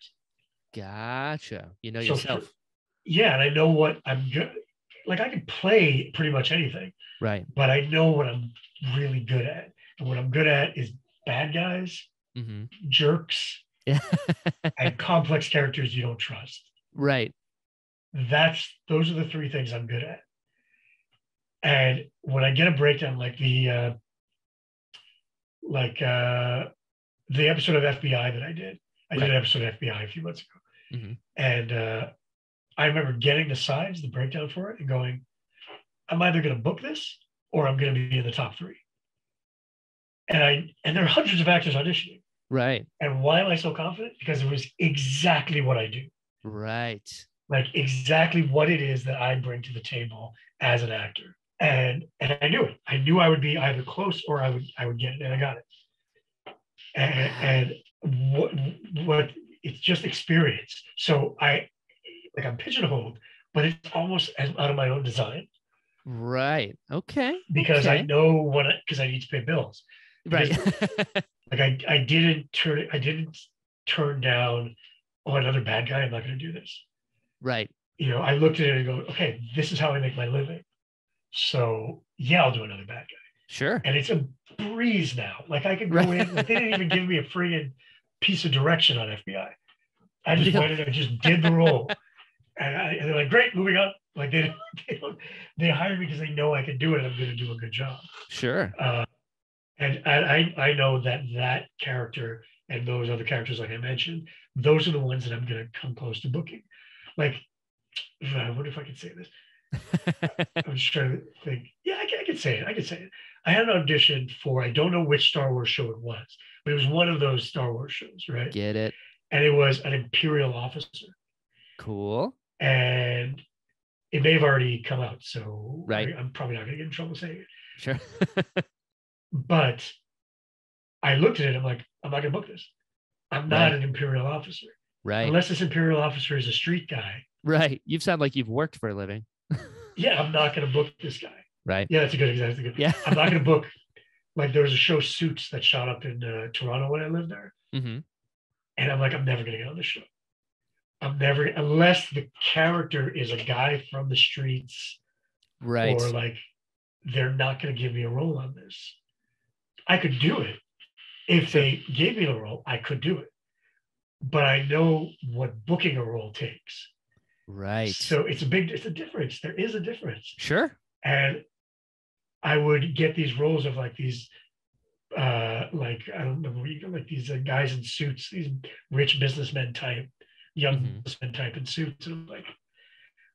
Gotcha. You know So for- yourself. Yeah, and I know what I'm good. Like I can play pretty much anything, right. but I know what I'm really good at, and what I'm good at is bad guys, mm-hmm. jerks, Yeah. and complex characters you don't trust. right. that's those are the three things I'm good at. And when I get a breakdown like the uh like uh the episode of FBI that I did, I did an episode of FBI a few months ago. Mhm. And uh I remember getting the sides, the breakdown for it, and going, I'm either gonna book this or I'm gonna be in the top three. And I and there are hundreds of actors auditioning. Right. And why am I so confident? Because it was exactly what I do. Right. like exactly what it is that I bring to the table as an actor. And and I knew it. I knew I would be either close or I would I would get it, and I got it. And, and what what it's just experience. So I like I'm pigeonholed, but it's almost as out of my own design Right. Okay. because I know what because I, need to pay bills. Right. Like I I didn't turn I didn't turn down oh another bad guy. I'm not going to do this. right. You know, I looked at it and go, okay, this is how I make my living. So yeah, I'll do another bad guy. Sure. and it's a breeze now. Like I could go Right. in. Like they didn't even give me a friggin' piece of direction on FBI. I just went in and just did the role, and, I, and they're like, "Great, moving on." Like they they they hired me because they know I can do it. I'm going to do a good job. Sure. Uh, and I, I I know that that character and those other characters, like I mentioned, those are the ones that I'm going to come close to booking. Like, I wonder if I could say this. I was trying to think. Yeah, I can, I can say it. I can say it. I had an audition for I don't know which Star Wars show it was, but it was one of those Star Wars shows, right? Get it. And it was an Imperial officer, Cool. and it may have already come out, so Right. I, am probably not going to get in trouble saying it. Sure. But I looked at it. I'm like, I'm not going to book this. I'm not Right. an Imperial officer right. unless this Imperial officer is a street guy. right. You sound like you've worked for a living. Yeah, I'm not going to book this guy. Right. Yeah, that's a good example. Good. Yeah. I'm not going to book. Like there was a show Suits that shot up in uh, Toronto when I lived there. hmm And I'm like, I'm never gonna get on the show. I'm never unless the character is a guy from the streets Right. or like they're not gonna give me a role on this. I could do it. If they gave me a role, I could do it. But I know what booking a role takes. Right. So it's a big it's a difference. There is a difference. sure. And I would get these roles of like these uh like I don't know like these uh, guys in suits, these rich businessmen type, young Mhm. businessmen type in suits. And I'm like,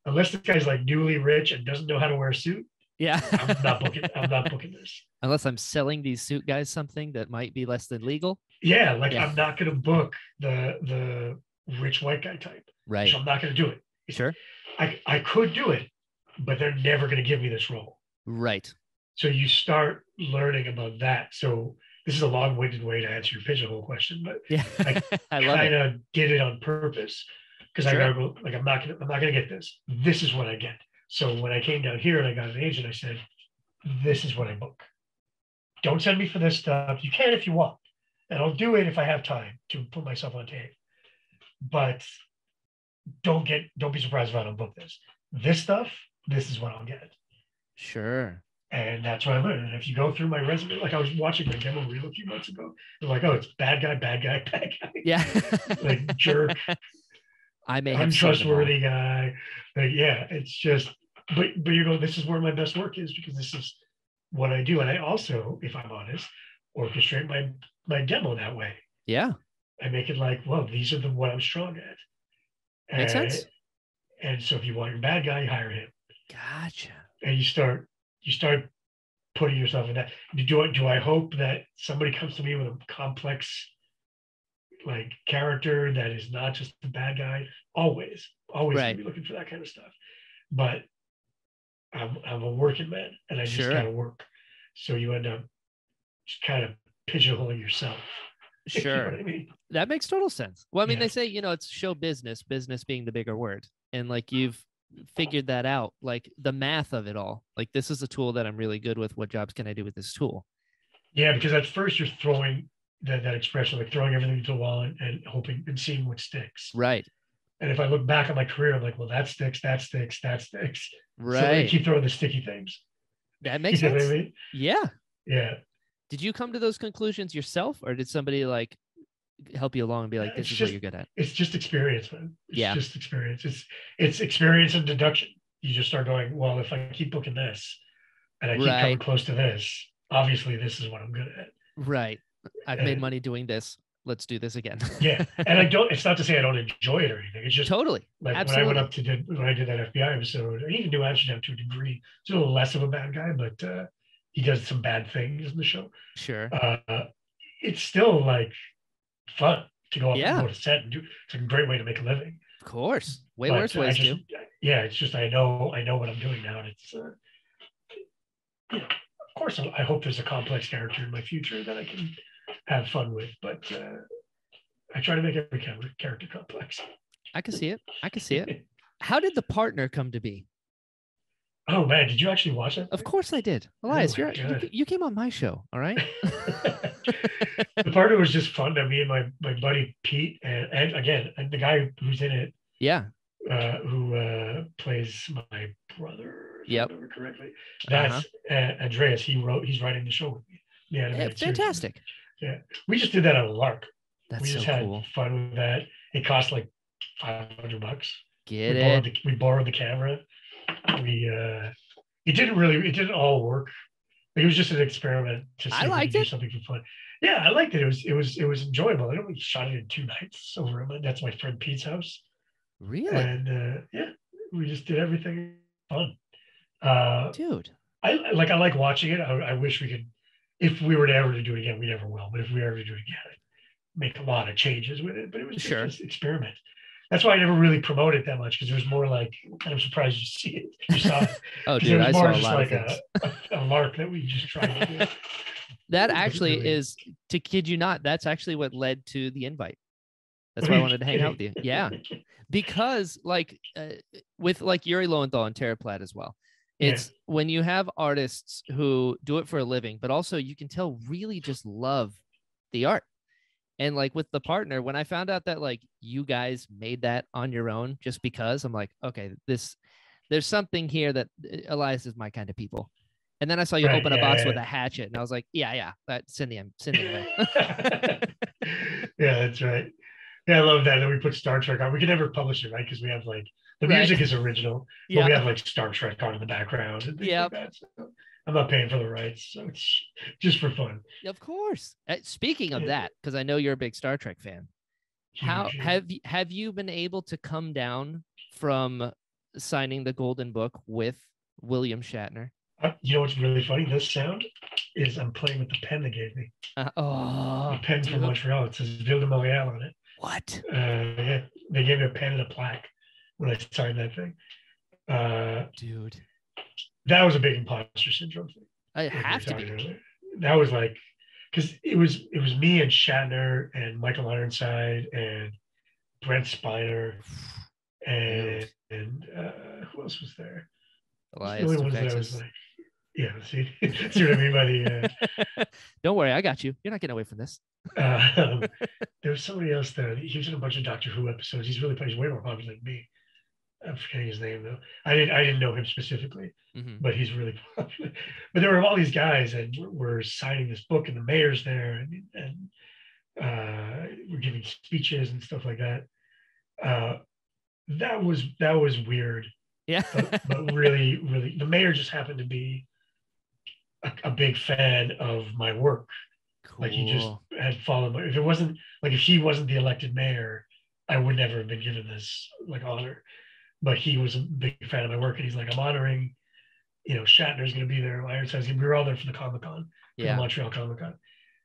unless this guy's like newly rich and doesn't know how to wear a suit, Yeah. I'm not booking. I'm not booking this. Unless I'm selling these suit guys something that might be less than legal. Yeah, like Yeah. I'm not gonna book the the rich white guy type. Right. So I'm not gonna do it. Sure. I I could do it, but they're never gonna give me this role. Right. So you start learning about that. So this is a long-winded way to answer your pigeonhole question, but Yeah. I I kind of did it on purpose because I Sure. gotta go. Like I'm not gonna, I'm not gonna get this. This is what I get. So when I came down here and I got an agent, I said, "This is what I book. Don't send me for this stuff. You can if you want, and I'll do it if I have time to put myself on tape. But don't get, don't be surprised if I don't book this. This stuff, this is what I'll get." Sure. And that's what I learned. And if you go through my resume, like I was watching my demo reel a few months ago, they're like, oh, it's bad guy, bad guy, bad guy, Yeah. like jerk, I may have seen them all. untrustworthy guy. Like, yeah, it's just, but but you know, this is where my best work is because this is what I do. And I also, if I'm honest, orchestrate my my demo that way. Yeah. I make it like, well, these are the what I'm strong at. Makes And- sense. And so if you want your bad guy, you hire him. Gotcha. and you start you start putting yourself in that. Do I, do I hope that somebody comes to me with a complex like character that is not just the bad guy? Always, always Right. be looking for that kind of stuff. But I'm I'm a working man, and I just Sure. gotta work. So you end up just kind of pigeonholing yourself. If you know Sure. I mean? That makes total sense. Well, I mean, Yeah. they say, you know, it's show business, business being the bigger word. And like uh-huh. you've figured that out, like the math of it all. Like this is a tool that I'm really good with. What jobs can I do with this tool? Yeah, because at first you're throwing that, that expression, like throwing everything into a wall and, and hoping and seeing what sticks. Right. And if I look back at my career, I'm like, well, that sticks, that sticks, that sticks. So I Right. keep throwing the sticky things. that makes you what I sense. mean? Yeah. Yeah. Did you come to those conclusions yourself or did somebody like help you along and be like, this it's is just- what you're good at? It's just experience, man. It's Yeah. just experience. It's it's experience and deduction. You just start going, well, if I keep booking this and I keep coming close to this, obviously this is what I'm good at. Right. I've made money doing this. Let's do this again. Yeah. and I don't it's not to say I don't enjoy it or anything. It's just totally. like absolutely. when I went up to did when I did that FBI episode, I even New Amsterdam to a degree. It's a little less of a bad guy, but uh, he does some bad things in the show. Sure. uh, it's still like fun to go up Yeah. and go to set and do. It's a great way to make a living. Of course. Way But worse ways just, to. Yeah, it's just I know I know what I'm doing now, and it's. Uh, you know, of course, I hope there's a complex character in my future that I can have fun with, but uh, I try to make every character complex. I can see it. I can see it. How did the partner come to be? Oh man, did you actually watch it? Of course I did. Elias, my you're, you, you came on my show. All right. the partner was just fun. That me and my my buddy Pete and, and again and the guy who's in it Yeah. uh, who uh, plays my brother. if I Yep. remember correctly. That's uh, Andreas. He wrote. He's writing the show with me. The Yeah, animated series. fantastic. We just did that on a lark. That's we so just had cool. fun with that. It cost like five hundred bucks. Get we borrowed it? the we borrowed the camera. We uh it didn't really it didn't all work. It was just an experiment to see I if we liked do it. something for fun. Yeah, I liked it. It was it was it was enjoyable. I know we shot it in two nights over at my- that's my friend Pete's house. Really, And uh yeah, we just did everything fun. Uh dude? I like I like watching it. I, I wish we could if we were to ever to do it again, we never will, but if we ever do it again, I'd make a lot of changes with it. But it was just Sure. this experiment. That's why I never really promote it that much because there's more like I'm surprised you see it. You saw it. Oh, dude, it was I saw more a just lot of like a, a, a lark that we just tried to do. That actually really- is, to kid you not, that's actually what led to the invite. That's why I wanted to hang out with you. Yeah, because like uh, with like Yuri Lowenthal and Tara Platt as well. Yeah. It's when you have artists who do it for a living, but also you can tell really just love the art. And like with the partner, when I found out that like you guys made that on your own just because, I'm like, okay, this there's something here that uh, Elias is my kind of people. And then I saw you Right, open a box yeah. with a hatchet, and I was like, yeah, yeah, that send him, send him away. yeah, that's right. Yeah, I love that. And we put Star Trek on. We can never publish it, right? Because we have like the Right. music is original, but we have like Star Trek on in the background Yeah. things like. So I'm not paying for the rights, so it's just for fun. of course. Uh, speaking of that, because I know you're a big Star Trek fan, how have you, have you been able to come down from signing the Golden Book with William Shatner? Uh, you know what's really funny? This sound is I'm playing with the pen they gave me. Uh, oh, The pen from Montreal. It says Ville de Montréal on it. what? Uh, yeah, they gave me a pen and a plaque when I signed that thing. Uh, Dude, that was a big imposter syndrome thing. I like have to be. That was like, because it was it was me and Shatner and Michael Ironside and Brent Spiner and and uh, who else was there? Elias the only ones that I was like, yeah, see, see what I mean by the. Don't worry, I got you. You're not getting away from this. Uh, um, there was somebody else there. He was in a bunch of Doctor Who episodes. He's really he's way more popular than me. I'm forgetting his name though. I didn't I didn't know him specifically. Mhm. but he's really popular. But there were all these guys, and we're, we're signing this book, and the mayor's there, and, and uh, we're giving speeches and stuff like that. Uh, that was that was weird, Yeah. but, but really, really, the mayor just happened to be a, a big fan of my work. cool. Like he just had followed. My, if it wasn't like if he wasn't the elected mayor, I would never have been given this like honor. But he was a big fan of my work, and he's like, I'm honoring you know, Shatner's going to be there. Ironside's going to be. We were all there for the Comic Con, yeah. Montreal Comic Con,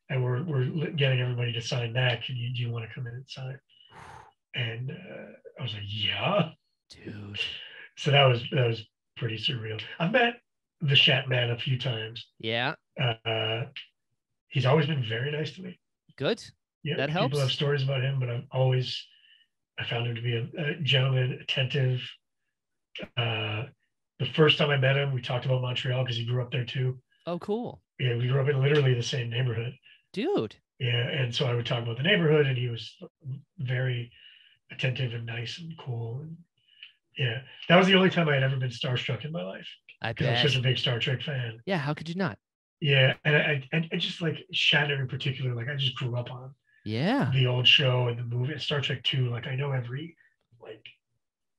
and we're we're getting everybody to sign that. Can you do you want to come in and sign? And uh, I was like, yeah. Dude. So that was that was pretty surreal. I've met the Shat Man a few times. Yeah. Uh, he's always been very nice to me. Good. Yeah, That People have stories about him, but I'm always I found him to be a, a gentleman, attentive. Uh, the first time I met him, we talked about Montreal because he grew up there too. Oh, cool. Yeah, we grew up in literally the same neighborhood. Dude. Yeah, and so I would talk about the neighborhood, and he was very attentive and nice and cool. And yeah, that was the only time I had ever been starstruck in my life I because I'm bet. such a big Star Trek fan. Yeah. How could you not? Yeah, and I and, and just like Shatner in particular, like I just grew up on Yeah. the old show and the movie Star Trek Two. Like I know every like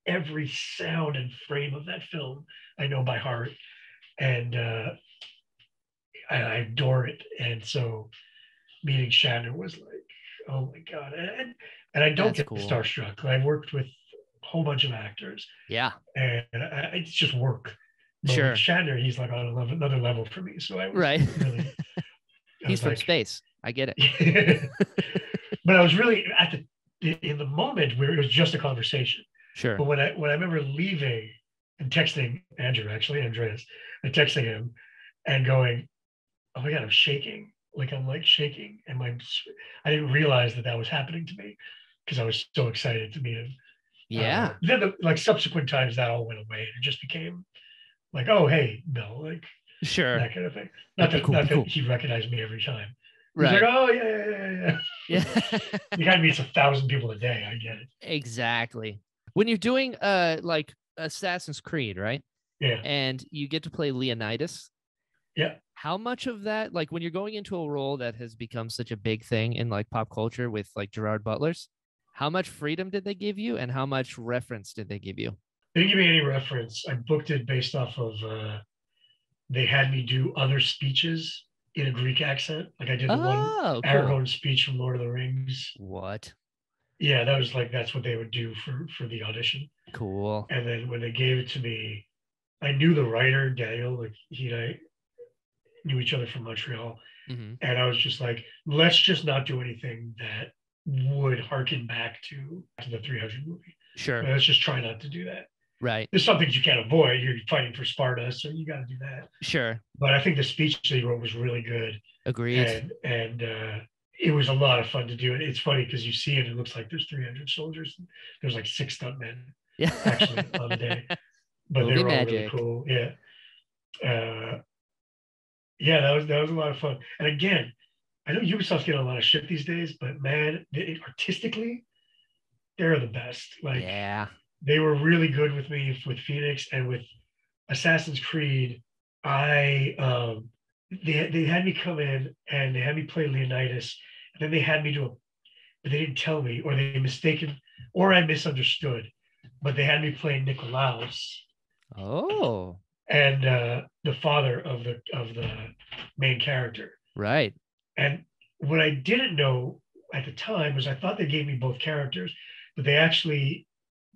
every sound and frame of that film I know by heart, and uh, I, I adore it. And so meeting Shatner was like, oh my god! And and I don't That's get cool. starstruck. I've worked with a whole bunch of actors, Yeah. and I, it's just work. But Sure. Shatner, he's like on another level for me. So I was Right. really. I He's was from like, space. I get it. but I was really at the in the moment where it was just a conversation. Sure. But when I when I remember leaving and texting Andrew, actually Andreas, and texting him and going, "Oh my god, I'm shaking! like I'm like shaking, and my I didn't realize that that was happening to me because I was so excited to meet him. Yeah. Uh, then the, like subsequent times that all went away. And it just became like, oh hey, Bill, like sure. that kind of thing. Not that cool, not cool. that he recognized me every time. He's Right. like, oh yeah, yeah, yeah, yeah. yeah. You gotta meet a thousand people a day. I get it. exactly. When you're doing uh like Assassin's Creed, right? Yeah. And you get to play Leonidas. Yeah. How much of that, like when you're going into a role that has become such a big thing in like pop culture with like Gerard Butler's, how much freedom did they give you and how much reference did they give you? They didn't give me any reference. I booked it based off of uh they had me do other speeches in a Greek accent. Like I did the one Oh, cool. Aragorn speech from Lord of the Rings. What? Yeah, that was like that's what they would do for for the audition. Cool. And then when they gave it to me, I knew the writer Daniel. Like he and I knew each other from Montreal, hmm and I was just like, let's just not do anything that would harken back to to the 300 movie. Sure. Let's just try not to do that. Right. There's some things you can't avoid. You're fighting for Sparta, so you got to do that. Sure. But I think the speech that he wrote was really good, Agreed. and and uh, it was a lot of fun to do it. It's funny because you see it, it looks like there's 300 soldiers. There's like six stuntmen yeah. actually on the day, but they were all really cool. Yeah, uh, yeah, that was that was a lot of fun. And again, I know Ubisoft's getting a lot of shit these days, but man, they, artistically, they're the best. Like yeah. They were really good with me with Phoenix and with Assassin's Creed. I um, they they had me come in and they had me play Leonidas, and then they had me do a, but they didn't tell me, or they mistaken, or I misunderstood, but they had me play Nikolaos Oh, and uh, the father of the of the main character. right. And what I didn't know at the time was I thought they gave me both characters, but they actually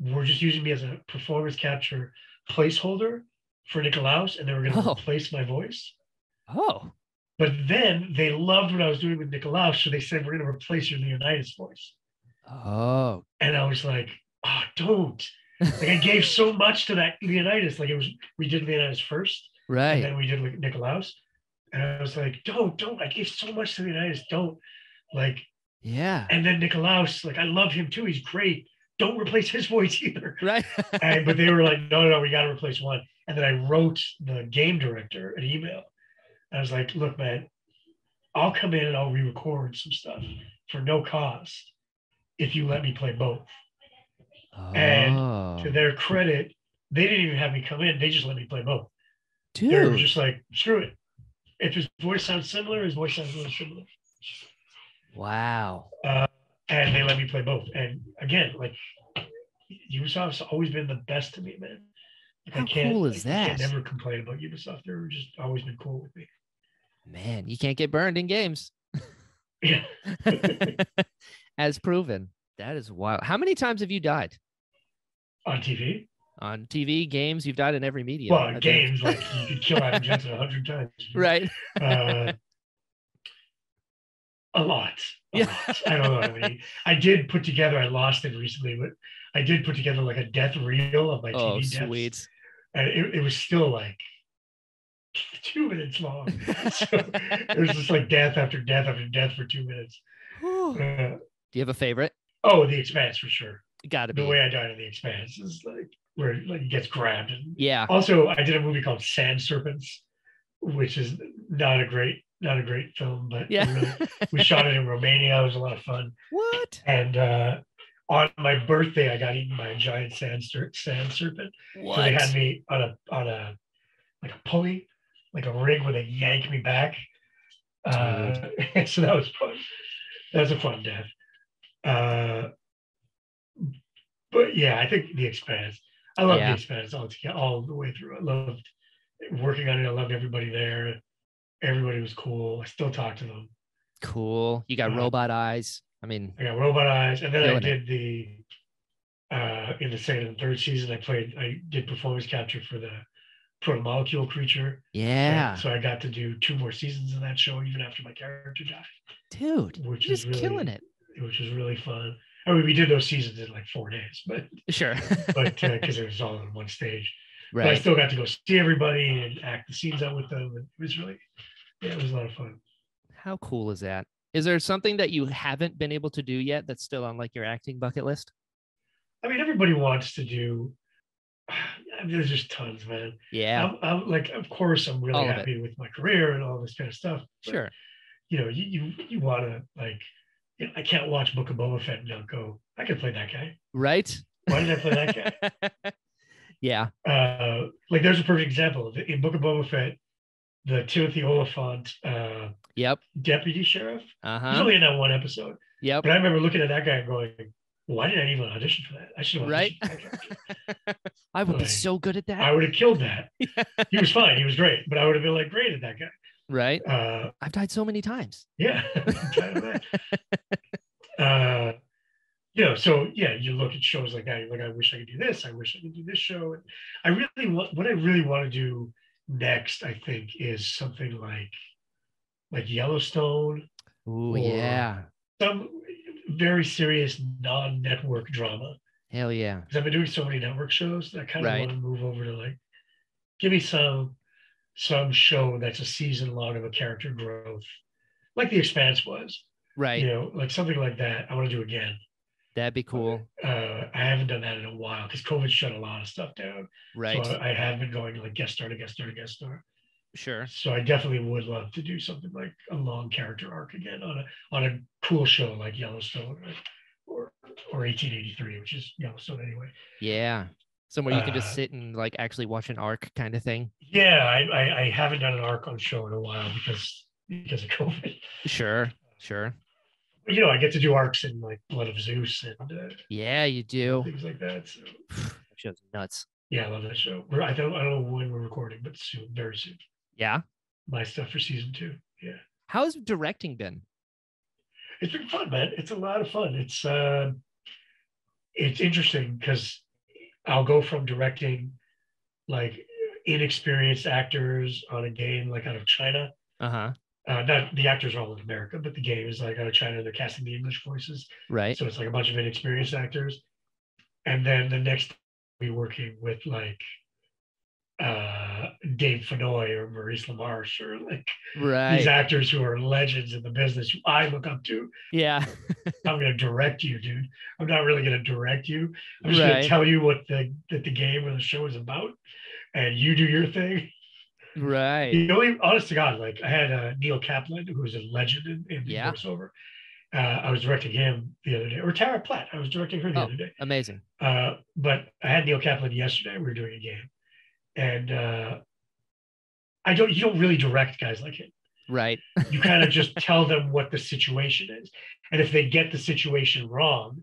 were just using me as a performance capture placeholder for Nikolaos, and they were going to Oh. replace my voice. Oh, But then they loved what I was doing with Nikolaos, so they said we're going to replace your Leonidas voice. oh, And I was like, oh, don't. Like I gave so much to that Leonidas. Like it was, we did Leonidas first, and right. then we did like Nikolaos. And I was like, don't, don't. I gave so much to Leonidas. Don't. Like, Yeah. and then Nikolaos, like I love him too. He's great. Don't replace his voice either. Right. And, but they were like, no, no, no, we got to replace one. And then I wrote the game director an email. and I was like, look, man, I'll come in and I'll re-record some stuff for no cost if you let me play both. And oh, To their credit, they didn't even have me come in. They just let me play both. They were just like, screw it. If his voice sounds similar, his voice sounds really similar. Wow. Uh, and they let me play both. And again, like Ubisoft's always been the best to me, man. Like, How cool is I can't that? never complain about Ubisoft. They're just always been cool with me. Man, you can't get burned in games. Yeah. As proven. That is wild. How many times have you died On TV. on TV, games? You've died in every media. well, I think. games like you could kill Adam Jensen a hundred times. Right. Uh, a lot. A Yeah. lot. I don't know. how many. I did put together. I lost it recently, but I did put together like a death reel of my Oh, TV deaths. sweet. and it, it was still like two minutes long. so it was just like death after death after death for two minutes. Whew. Do Uh, you have a favorite? oh, the Expanse for sure. Gotta be. The way I died in the Expanse is like where like gets grabbed. And yeah. also, I did a movie called Sand Serpents, which is not a great not a great film, but Yeah. really, we shot it in Romania. It was a lot of fun. what? And uh, on my birthday, I got eaten by a giant sand, ser- sand serpent. What? So they had me on a on a like a pulley, like a rig where they yank me back. Uh, so that was fun. That was a fun death. Uh, but yeah, I think the expanse. I love Yeah. the expanse all all the way through. I loved working on it. I loved everybody there. Everybody was cool. I still talk to them. cool. You got Uh, robot eyes. I mean, I got robot eyes, and then I Killing it. did the uh, in the second and third season. I played. I did performance capture for the proto molecule creature. And yeah, So I got to do two more seasons of that show, even after my character died, dude, which is just really, killing it. which was really fun. I mean, we did those seasons in like four days, but Sure. but because it was all in one stage. But I still got to go see everybody and act the scenes out with them. And it was really, yeah, it was a lot of fun. How cool is that? Is there something that you haven't been able to do yet that's still on like your acting bucket list? I mean, everybody wants to do. There's just tons, man. Yeah, I'm, I'm like, of course, I'm really it. happy with my career and all this kind of stuff. but, sure. You know, you you, you want to like. You know, I can't watch Book of Boba Fett and not go. I could play that guy. Right? Why did I play that guy? yeah. uh, like there's a perfect example in Book of Boba Fett, the Timothy Olyphant uh, Yep. deputy sheriff. Uh He's only in that one episode, Yep. but I remember looking at that guy and going, "Why did I even audition for that? I should have Right. auditioned for that character. I would be so good at that. I would have killed that. He was fine. He was great, but I would have been like great at that guy. Right? Uh, I've died so many times. yeah, kind of that. uh, you know, so yeah, you look at shows like that. You're like, I wish I could do this. I wish I could do this show. And I really want what I really want to do next. I think is something like like Yellowstone, Ooh, yeah. some very serious non-network drama. Hell yeah. Because I've been doing so many network shows that I kind of Right. want to move over to like, give me some some show that's a season long of a character growth, like The Expanse was. Right. You know, like something like that. I want to do again. That'd be cool. Uh, I haven't done that in a while because COVID shut a lot of stuff down. Right. So I, have been going to like guest star to guest star to guest star. Sure. So I definitely would love to do something like a long character arc again on a on a cool show like Yellowstone or or 1883, which is Yellowstone anyway. Yeah. Somewhere you can just Uh, sit and like actually watch an arc kind of thing. Yeah, I, I, I haven't done an arc on show in a while because because of COVID. Sure. Sure. You know, I get to do arcs in like Blood of Zeus and uh, Yeah, you do. things like that. So that show's nuts. yeah, I love that show. We're, I don't I don't know when we're recording, but soon, very soon. Yeah. My stuff for season two. Yeah, How's directing been? it's been fun, man. It's a lot of fun. It's uh, it's interesting because I'll go from directing like inexperienced actors on a game like out of China. Uh huh. Uh, not the actors are all in America, but the game is like out of China. They're casting the English voices. Right. So it's like a bunch of inexperienced actors. And then the next be working with like uh Dave Fennoy or Maurice LaMarche or like Right. these actors who are legends in the business who I look up to. Yeah. I'm gonna direct you, dude. I'm not really gonna direct you. I'm just Right. gonna tell you what the that the game or the show is about, and you do your thing. Right. The only honest to God, like I had uh, Neil Kaplan, who's a legend in, in Yeah. voiceover. Uh, I was directing him the other day, or Tara Platt. I was directing her the Oh. other day. Amazing. Uh, but I had Neil Kaplan yesterday. We were doing a game, and uh, I don't. You don't really direct guys like him. Right. You kind of just tell them what the situation is, and if they get the situation wrong,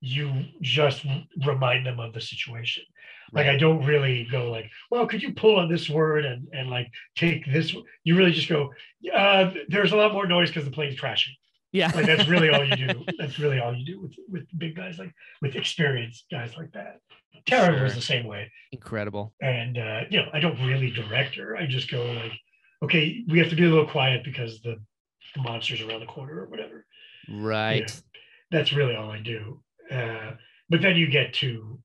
you just remind them of the situation. Like I don't really go like, well, could you pull on this word and and like take this? You really just go, uh, there's a lot more noise because the plane's crashing. Yeah. Like that's really all you do. That's really all you do with with big guys like with experienced guys like that. Tara was Sure. the same way, Incredible. and uh, you know I don't really direct her. I just go like, okay, we have to be a little quiet because the, the monster's around the corner or whatever. Right. That's really all I do. Uh, but then you get to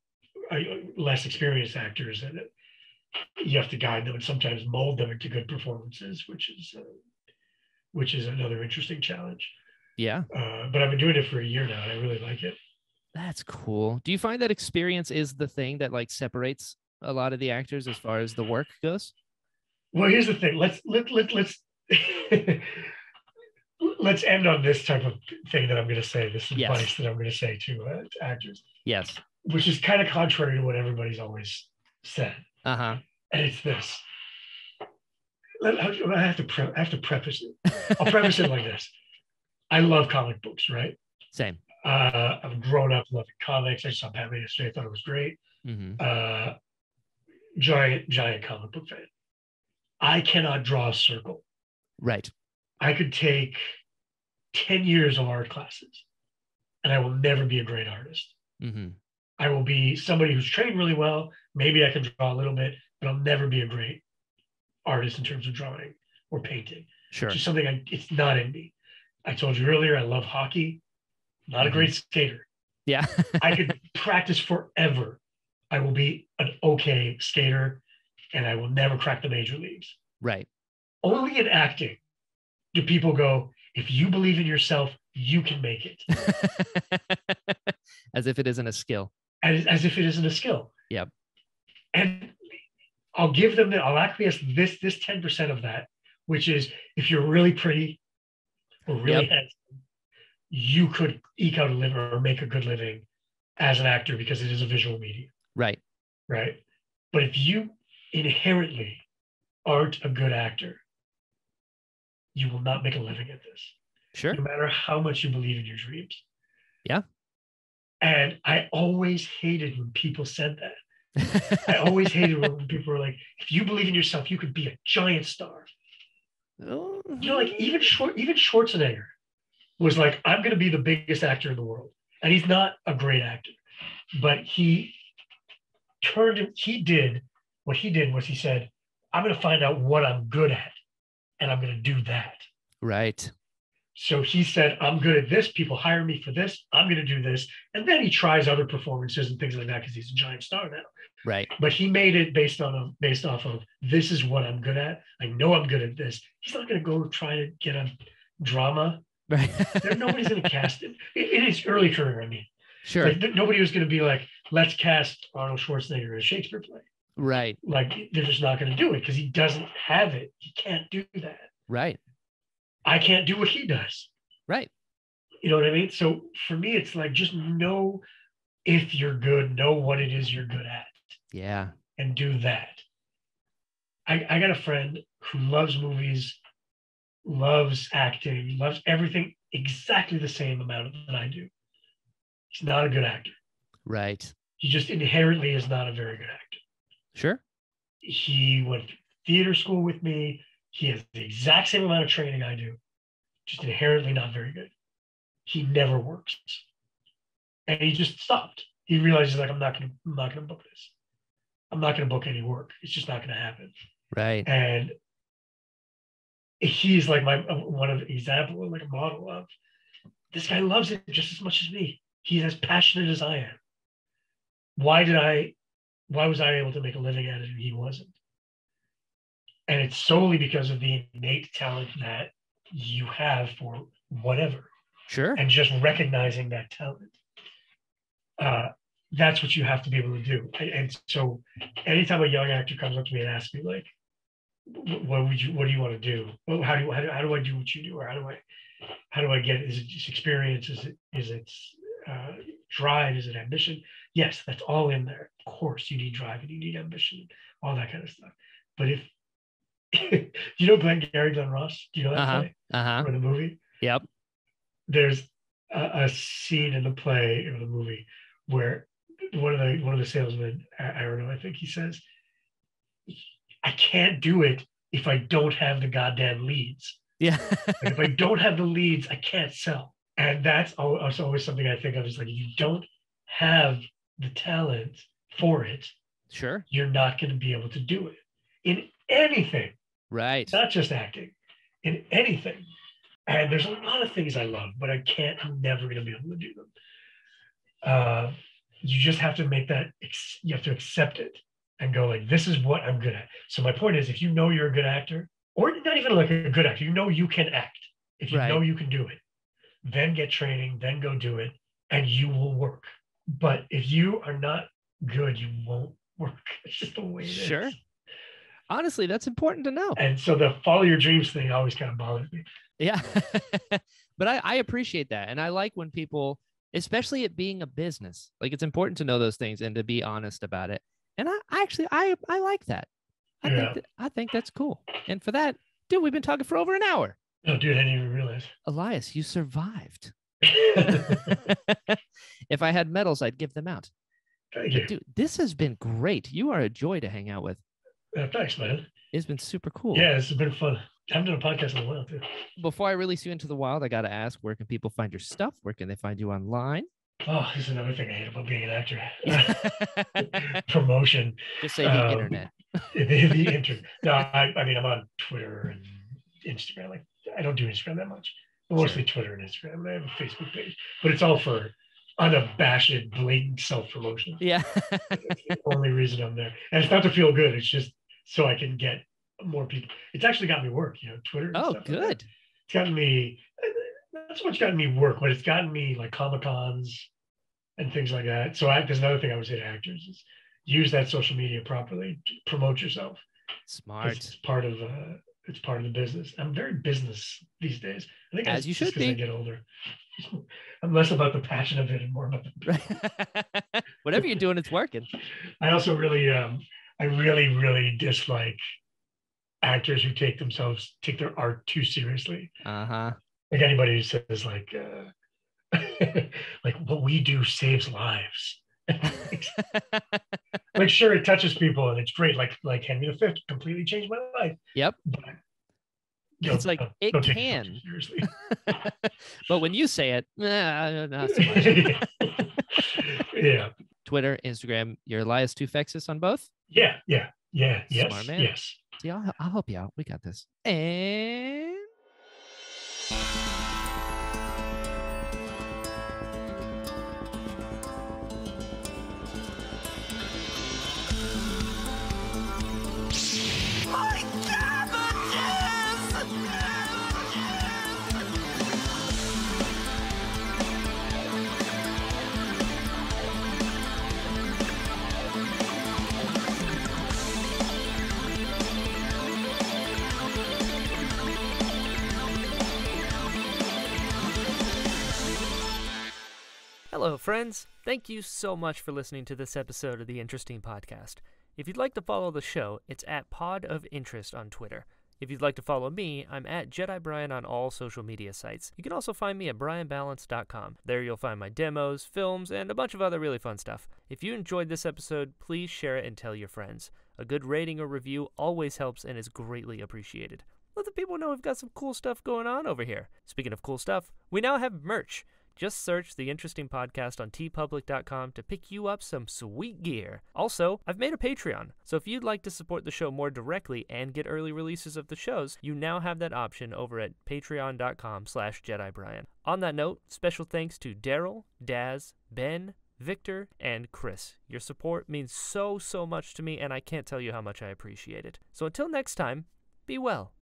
uh, less experienced actors, and it, you have to guide them and sometimes mold them into good performances, which is uh, which is another interesting challenge. Yeah. Uh, but I've been doing it for a year now, and I really like it. That's cool. Do you find that experience is the thing that like separates a lot of the actors as far as the work goes? Well, here's the thing. Let's let let let's let's end on this type of thing that I'm going to say. This Yes. advice that I'm going to say to, uh, to actors, Yes. which is kind of contrary to what everybody's always said. Uh huh. and it's this. Let- I have to pre- I have to preface it. I'll preface it like this. I love comic books, right? Same. Uh, I've grown up loving comics. I saw Batman yesterday. I thought it was great. hmm Uh, giant, giant comic book fan. I cannot draw a circle. Right. I could take 10 years of art classes and I will never be a great artist. hmm I will be somebody who's trained really well. Maybe I can draw a little bit, but I'll never be a great artist in terms of drawing or painting. Sure. Just something I, it's not in me. I told you earlier, I love hockey. Not a Mhm. great skater. Yeah. I could practice forever. I will be an okay skater, and I will never crack the major leagues. right. Only in acting do people go, if you believe in yourself, you can make it, As if it isn't a skill. as, as if it isn't a skill. Yep. And I'll give them that. I'll acquiesce this, this 10% of that, which is if you're really pretty or really Yep. handsome, you could eke out a living or make a good living as an actor because it is a visual medium. Right. right? But if you inherently aren't a good actor, you will not make a living at this, Sure. no matter how much you believe in your dreams. Yeah. And I always hated when people said that. I always hated when people were like, if you believe in yourself, you could be a giant star. Oh, You know, like oh. even Schwar- even Schwarzenegger was like, I'm going to be the biggest actor in the world, and he's not a great actor, but he turned. He did what he did was he said, I'm going to find out what I'm good at, and I'm going to do that. right. So he said, I'm good at this. People hire me for this. I'm going to do this, and then he tries other performances and things like that because he's a giant star now Right. but he made it based on a, based off of this is what I'm good at. I know I'm good at this. He's not going to go try to get a drama. Right. There, nobody's going to cast it. In his early career, I mean, sure. like, nobody was going to be like, let's cast Arnold Schwarzenegger in a Shakespeare play. Right. Like they're just not going to do it because he doesn't have it. He can't do that. Right. I can't do what he does. Right. You know what I mean? So for me, it's like just know if you're good, know what it is you're good at. Yeah. and do that. I, I got a friend who loves movies, loves acting, loves everything exactly the same amount that I do. He's not a good actor. Right. He just inherently is not a very good actor. Sure. He went to theater school with me. He has the exact same amount of training I do, just inherently not very good. He never works. And he just stopped. He realizes like I'm not gonna I'm not gonna book this. I'm not gonna book any work. It's just not gonna happen. Right. and he's like my one of example like a model of this guy loves it just as much as me he's as passionate as i am why did i why was i able to make a living at it and he wasn't and it's solely because of the innate talent that you have for whatever Sure. and just recognizing that talent. Uh, that's what you have to be able to do. And, and so, anytime a young actor comes up to me and asks me, like, "What would you? What do you want to do? How do you, how do, how do I do what you do? Or how do I how do I get? Is it just experience? Is it is it uh, drive? Is it ambition? Yes, that's all in there. Of course, you need drive and you need ambition, all that kind of stuff. But if you know Glengarry Glen Ross, do you know that Uh-huh. play Uh huh. or the movie? Yep. there's a, a scene in the play or the movie where one of the one of the salesmen, I, I don't know, I think he says, "I can't do it if I don't have the goddamn leads. Yeah. Like, if I don't have the leads, I can't sell." And that's al- always something I think of is like, you don't have the talent for it, sure. you're not going to be able to do it in anything Right. not just acting, in anything. And there's a lot of things I love, but I can't, I'm never going to be able to do them. Uh, you just have to make that, you have to accept it and go like, this is what I'm good at. So my point is, if you know you're a good actor, or not even like a good actor, you know you can act. If you Right. know you can do it, then get training, then go do it, and you will work. But if you are not good, you won't work. It's just the way it is. Sure. Honestly, that's important to know. And so the follow your dreams thing always kind of bothers me. Yeah. but I, I appreciate that. And I like when people, especially it being a business, like it's important to know those things and to be honest about it. And I, I actually I I like that. I Yeah. think that, I think that's cool. And for that, dude, we've been talking for over an hour. Oh, dude, I didn't even realize. Elias, you survived. If I had medals, I'd give them out. Thank you. Dude, this has been great. You are a joy to hang out with. Uh, thanks, man. It's been super cool. Yeah, it's been fun. I haven't done a podcast in a while, too. Before I release you into the wild, I got to ask where can people find your stuff? Where can they find you online? Oh, this is another thing I hate about being an actor. Promotion. Just say the Um, internet. The, the internet. No, I, I mean, I'm on Twitter and Instagram. Like, I don't do Instagram that much. Mostly Twitter and Instagram. I have a Facebook page, but it's all for unabashed, blatant self promotion. Yeah. It's the only reason I'm there. And it's not to feel good. It's just so I can get more people. It's actually got me work, you know, Twitter. and oh, stuff like good. gotten me not so much gotten me work, but it's gotten me like comic cons and things like that. So I, there's another thing I would say to actors is use that social media properly, to promote yourself. Smart. It's part of uh, it's part of the business. I'm very business these days. I think As you should 'cause I get older. I'm less about the passion of it and more about the Whatever you're doing, it's working. I also really, um, I really, really dislike actors who take themselves, take their art too seriously. Uh huh. Like anybody who says like, uh, like what we do saves lives. Like sure, it touches people and it's great. Like like Henry V completely changed my life. Yep. But It's like, it can. seriously. but when you say it, nah, not so much. yeah, Twitter, Instagram, you're Elias Toufexis on both. yeah, yeah, yeah, yes, Smart man. yes. See, I'll, I'll help you out. We got this. And Hello, friends. Thank you so much for listening to this episode of the Interesting Podcast. If you'd like to follow the show, it's at Pod of Interest on Twitter. If you'd like to follow me, I'm at Jedi Brian on all social media sites. You can also find me at brianballance.com. There you'll find my demos, films, and a bunch of other really fun stuff. If you enjoyed this episode, please share it and tell your friends. A good rating or review always helps and is greatly appreciated. Let the people know we've got some cool stuff going on over here. Speaking of cool stuff, we now have merch. Just search the interesting podcast on teepublic.com to pick you up some sweet gear. Also, I've made a Patreon, so if you'd like to support the show more directly and get early releases of the shows, you now have that option over at patreon.com slash jedibrian. On that note, special thanks to Daryl, Daz, Ben, Victor, and Chris. Your support means so, so much to me, and I can't tell you how much I appreciate it. So until next time, be well.